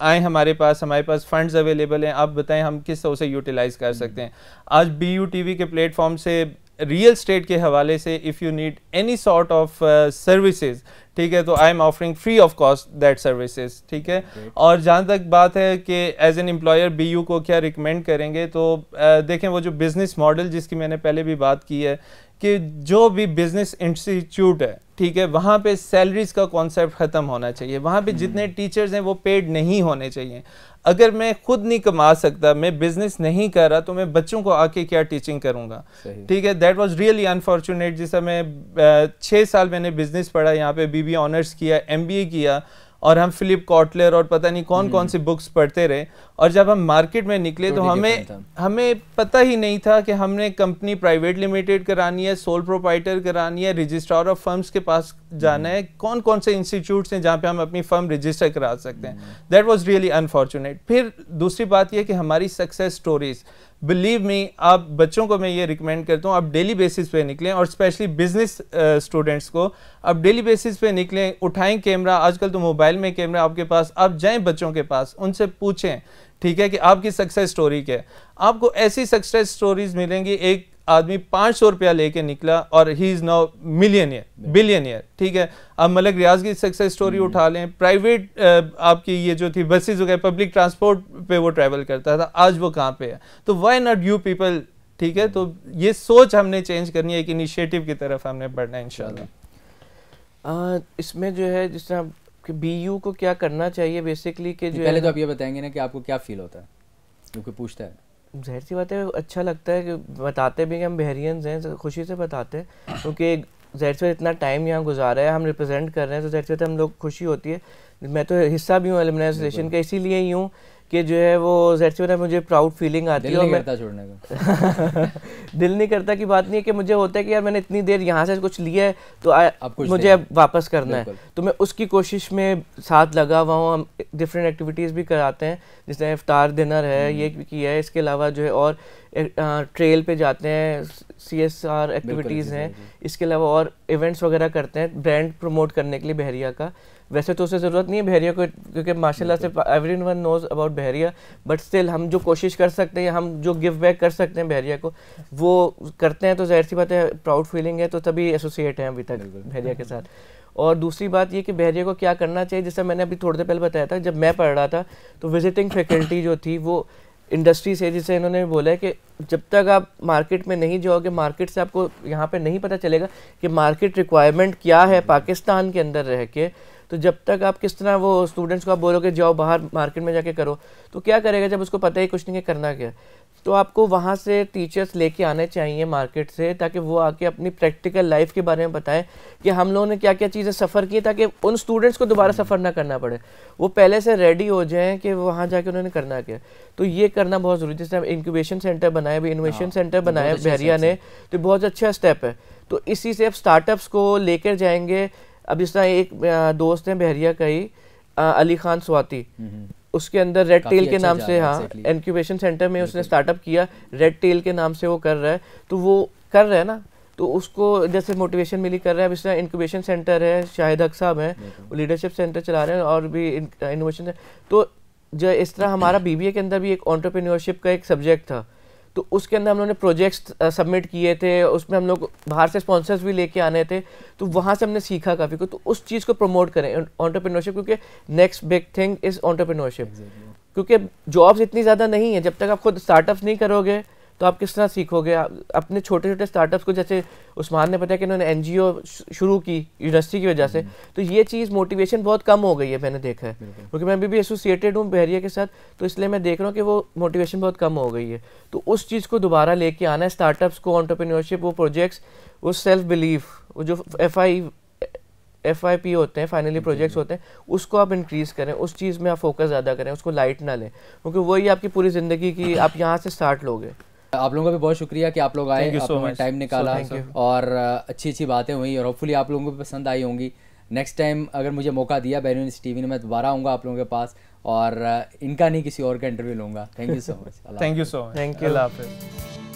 आए हमारे पास हमारे पास फंड्स अवेलेबल हैं आप बताएँ हम किस तरह से यूटिलाइज कर सकते हैं। आज बी यू टी वी के प्लेटफॉर्म से रियल स्टेट के हवाले से if you need any sort of services ठीक है तो I am offering free of cost that services ठीक है। और जहाँ तक बात है कि as an employer B U को क्या रिकमेंड करेंगे तो uh, देखें वो जो बिज़नेस मॉडल जिसकी मैंने पहले भी बात की है कि जो भी बिज़नेस इंस्टीट्यूट है ठीक है वहाँ पे सैलरीज का कॉन्सेप्ट ख़त्म होना चाहिए। वहाँ पे जितने टीचर्स हैं वो पेड नहीं होने चाहिए। अगर मैं खुद नहीं कमा सकता मैं बिज़नेस नहीं कर रहा तो मैं बच्चों को आके क्या टीचिंग करूँगा? ठीक है दैट वाज रियली अनफॉर्चुनेट जैसा मैं छः साल मैंने बिज़नेस पढ़ा यहाँ पे बी ऑनर्स किया एमबीए किया और हम फिलिप कॉटलर और पता नहीं कौन कौन हम्म। सी बुक्स पढ़ते रहे। और जब हम मार्केट में निकले तो हमें हमें पता ही नहीं था कि हमने कंपनी प्राइवेट लिमिटेड करानी है सोल प्रोपाइटर करानी है रजिस्ट्रार ऑफ़ फर्म्स के पास जाना है। कौन कौन से इंस्टीट्यूट्स हैं जहाँ पे हम अपनी फर्म रजिस्टर करा सकते हैं? दैट वॉज़ रियली अनफॉर्चुनेट फिर दूसरी बात यह कि हमारी सक्सेस स्टोरीज बिलीव मी आप बच्चों को मैं ये रिकमेंड करता हूँ आप डेली बेसिस पे निकलें और स्पेशली बिज़नेस स्टूडेंट्स को आप डेली बेसिस पे निकलें उठाएँ कैमरा आजकल तो मोबाइल में कैमरा आपके पास आप जाएँ बच्चों के पास उनसे पूछें ठीक है कि आपकी सक्सेस स्टोरी क्या है? आपको ऐसी सक्सेस स्टोरीज मिलेंगी एक आदमी पाँच सौ रुपया लेके निकला और he is now millionaire billionaire ठीक है? अब मलक रियाज की सक्सेस स्टोरी हम्म। उठा लें प्राइवेट आपकी ये जो थी बसेज वगैरह पब्लिक ट्रांसपोर्ट पे वो ट्रैवल करता था आज वो कहाँ पे है? तो वाई नॉट यू पीपल ठीक है? तो ये सोच हमने चेंज करनी है एक इनिशिएटिव की तरफ़ हमने बढ़ना है इंशाल्लाह। आ, इसमें जो है जिस तरह कि बी यू को क्या करना चाहिए बेसिकली कि जो पहले तो आप ये बताएँगे ना कि आपको क्या फील होता है क्योंकि पूछता है। जहर सी बात है अच्छा लगता है कि बताते भी कि हम बहरियंस हैं तो खुशी से बताते हैं क्योंकि जहर सी बात इतना टाइम यहाँ गुजारा है हम रिप्रेजेंट कर रहे हैं तो जहर सी बात हम लोग खुशी होती है। मैं तो हिस्सा भी हूँ एलिमिनाइजेशन का इसीलिए ही हूँ कि जो है वो ज़ाहिर सी मुझे प्राउड फीलिंग आती है और नहीं मैं करता छोड़ने को। दिल नहीं करता की बात नहीं है कि मुझे होता है कि यार मैंने इतनी देर यहाँ से कुछ लिया है तो आ, अब कुछ मुझे अब वापस करना है। तो मैं उसकी कोशिश में साथ लगा हुआ हूँ हम डिफरेंट एक्टिविटीज़ भी कराते हैं जैसे इफ्तार डिनर है ये भी किया है इसके अलावा जो है और ट्रेल पे जाते हैं सी एस आर एक्टिविटीज़ हैं। इसके अलावा और इवेंट्स वगैरह करते हैं ब्रांड प्रमोट करने के लिए बहरिया का। वैसे तो उसे ज़रूरत नहीं है बहरिया को क्योंकि माशाल्लाह से every one knows about Bahria but still हम जो कोशिश कर सकते हैं हम जो गिव बैक कर सकते हैं बहरिया को वो करते हैं तो ज़ाहिर सी बात है प्राउड फीलिंग है तो तभी एसोसिएट हैं अभी तक बहरिया के साथ। और दूसरी बात ये कि बहरिया को क्या करना चाहिए जैसे मैंने अभी थोड़ी देर पहले बताया था जब मैं पढ़ रहा था तो विजिटिंग फैकल्टी जो थी वो इंडस्ट्री से, जिसे इन्होंने बोला है कि जब तक आप मार्केट में नहीं जाओगे मार्केट से आपको यहाँ पे नहीं पता चलेगा कि मार्केट रिक्वायरमेंट क्या है, पाकिस्तान के अंदर रह के तो जब तक आप किस तरह वो स्टूडेंट्स को आप बोलोगे जाओ बाहर मार्केट में जाके करो तो क्या करेगा जब उसको पता ही कुछ नहीं है करना क्या तो आपको वहाँ से टीचर्स लेके आने चाहिए मार्केट से ताकि वो आके अपनी प्रैक्टिकल लाइफ के बारे में बताएँ कि हम लोगों ने क्या क्या चीज़ें सफ़र की ताकि उन स्टूडेंट्स को दोबारा सफ़र ना करना पड़े। वो पहले से रेडी हो जाएँ कि वहाँ जाके उन्होंने करना क्या तो ये करना बहुत ज़रूरी है। जैसे हम इंक्यूबेशन सेंटर बनाए भी इनोवेशन सेंटर बनाया बहरिया ने तो बहुत अच्छा स्टेप है। तो इसी से आप स्टार्टअप्स को लेकर जाएँगे अब जिस तरह एक दोस्त हैं बहरिया का ही अली खान स्वाति। उसके अंदर रेड टेल के अच्छा नाम से हाँ इंक्यूबेशन सेंटर में उसने स्टार्टअप किया रेड टेल के नाम से वो कर रहा है। तो वो कर रहा है ना तो उसको जैसे मोटिवेशन मिली कर रहा है। अब इस तरह इंक्यूबेशन सेंटर है शाहिद हक साहब हैं वो लीडरशिप सेंटर चला रहे हैं और भी इनोवेशन तो जो इस तरह हमारा बीबीए के अंदर भी एक ऑन्टरप्रेन्योरशिप का एक सब्जेक्ट था। तो उसके अंदर हम लोगों ने प्रोजेक्ट्स सबमिट किए थे उसमें हम लोग बाहर से स्पॉन्सर्स भी लेके आने थे तो वहाँ से हमने सीखा काफ़ी कुछ। तो उस चीज़ को प्रमोट करें ऑन्टरप्रीनोरशिप क्योंकि next big thing is entrepreneurship क्योंकि जॉब्स इतनी ज़्यादा नहीं है जब तक आप खुद स्टार्टअप्स नहीं करोगे तो आप किस तरह सीखोगे? अपने छोटे छोटे स्टार्टअप्स को जैसे उस्मान ने बताया कि उन्होंने एनजीओ शुरू की यूनिवर्सिटी की वजह से तो ये चीज़ मोटिवेशन बहुत कम हो गई है मैंने देखा है। क्योंकि मैं अभी भी एसोसिएटेड हूँ बहरिया के साथ तो इसलिए मैं देख रहा हूँ कि वो मोटिवेशन बहुत कम हो गई है। तो उस चीज़ को दोबारा लेके आना है स्टार्टअप्स को ऑन्टरप्रेन्योरशिप वो प्रोजेक्ट्स वो सेल्फ बिलीफ वो जो F I F I P होते हैं फाइनली प्रोजेक्ट्स होते हैं उसको आप इंक्रीज़ करें उस चीज़ में आप फोकस ज़्यादा करें उसको लाइट ना लें क्योंकि वही आपकी पूरी ज़िंदगी की आप यहाँ से स्टार्ट लोगे। आप लोगों का भी बहुत शुक्रिया कि आप लोग आए आप लोगों ने टाइम निकाला so, और अच्छी अच्छी बातें हुई और होपफुली आप लोगों को भी पसंद आई होंगी। नेक्स्ट टाइम अगर मुझे मौका दिया बैरूनिस टीवी ने मैं दोबारा आऊँगा आप लोगों के पास और इनका नहीं किसी और का इंटरव्यू लूँगा। Thank you so much thank you so much thank you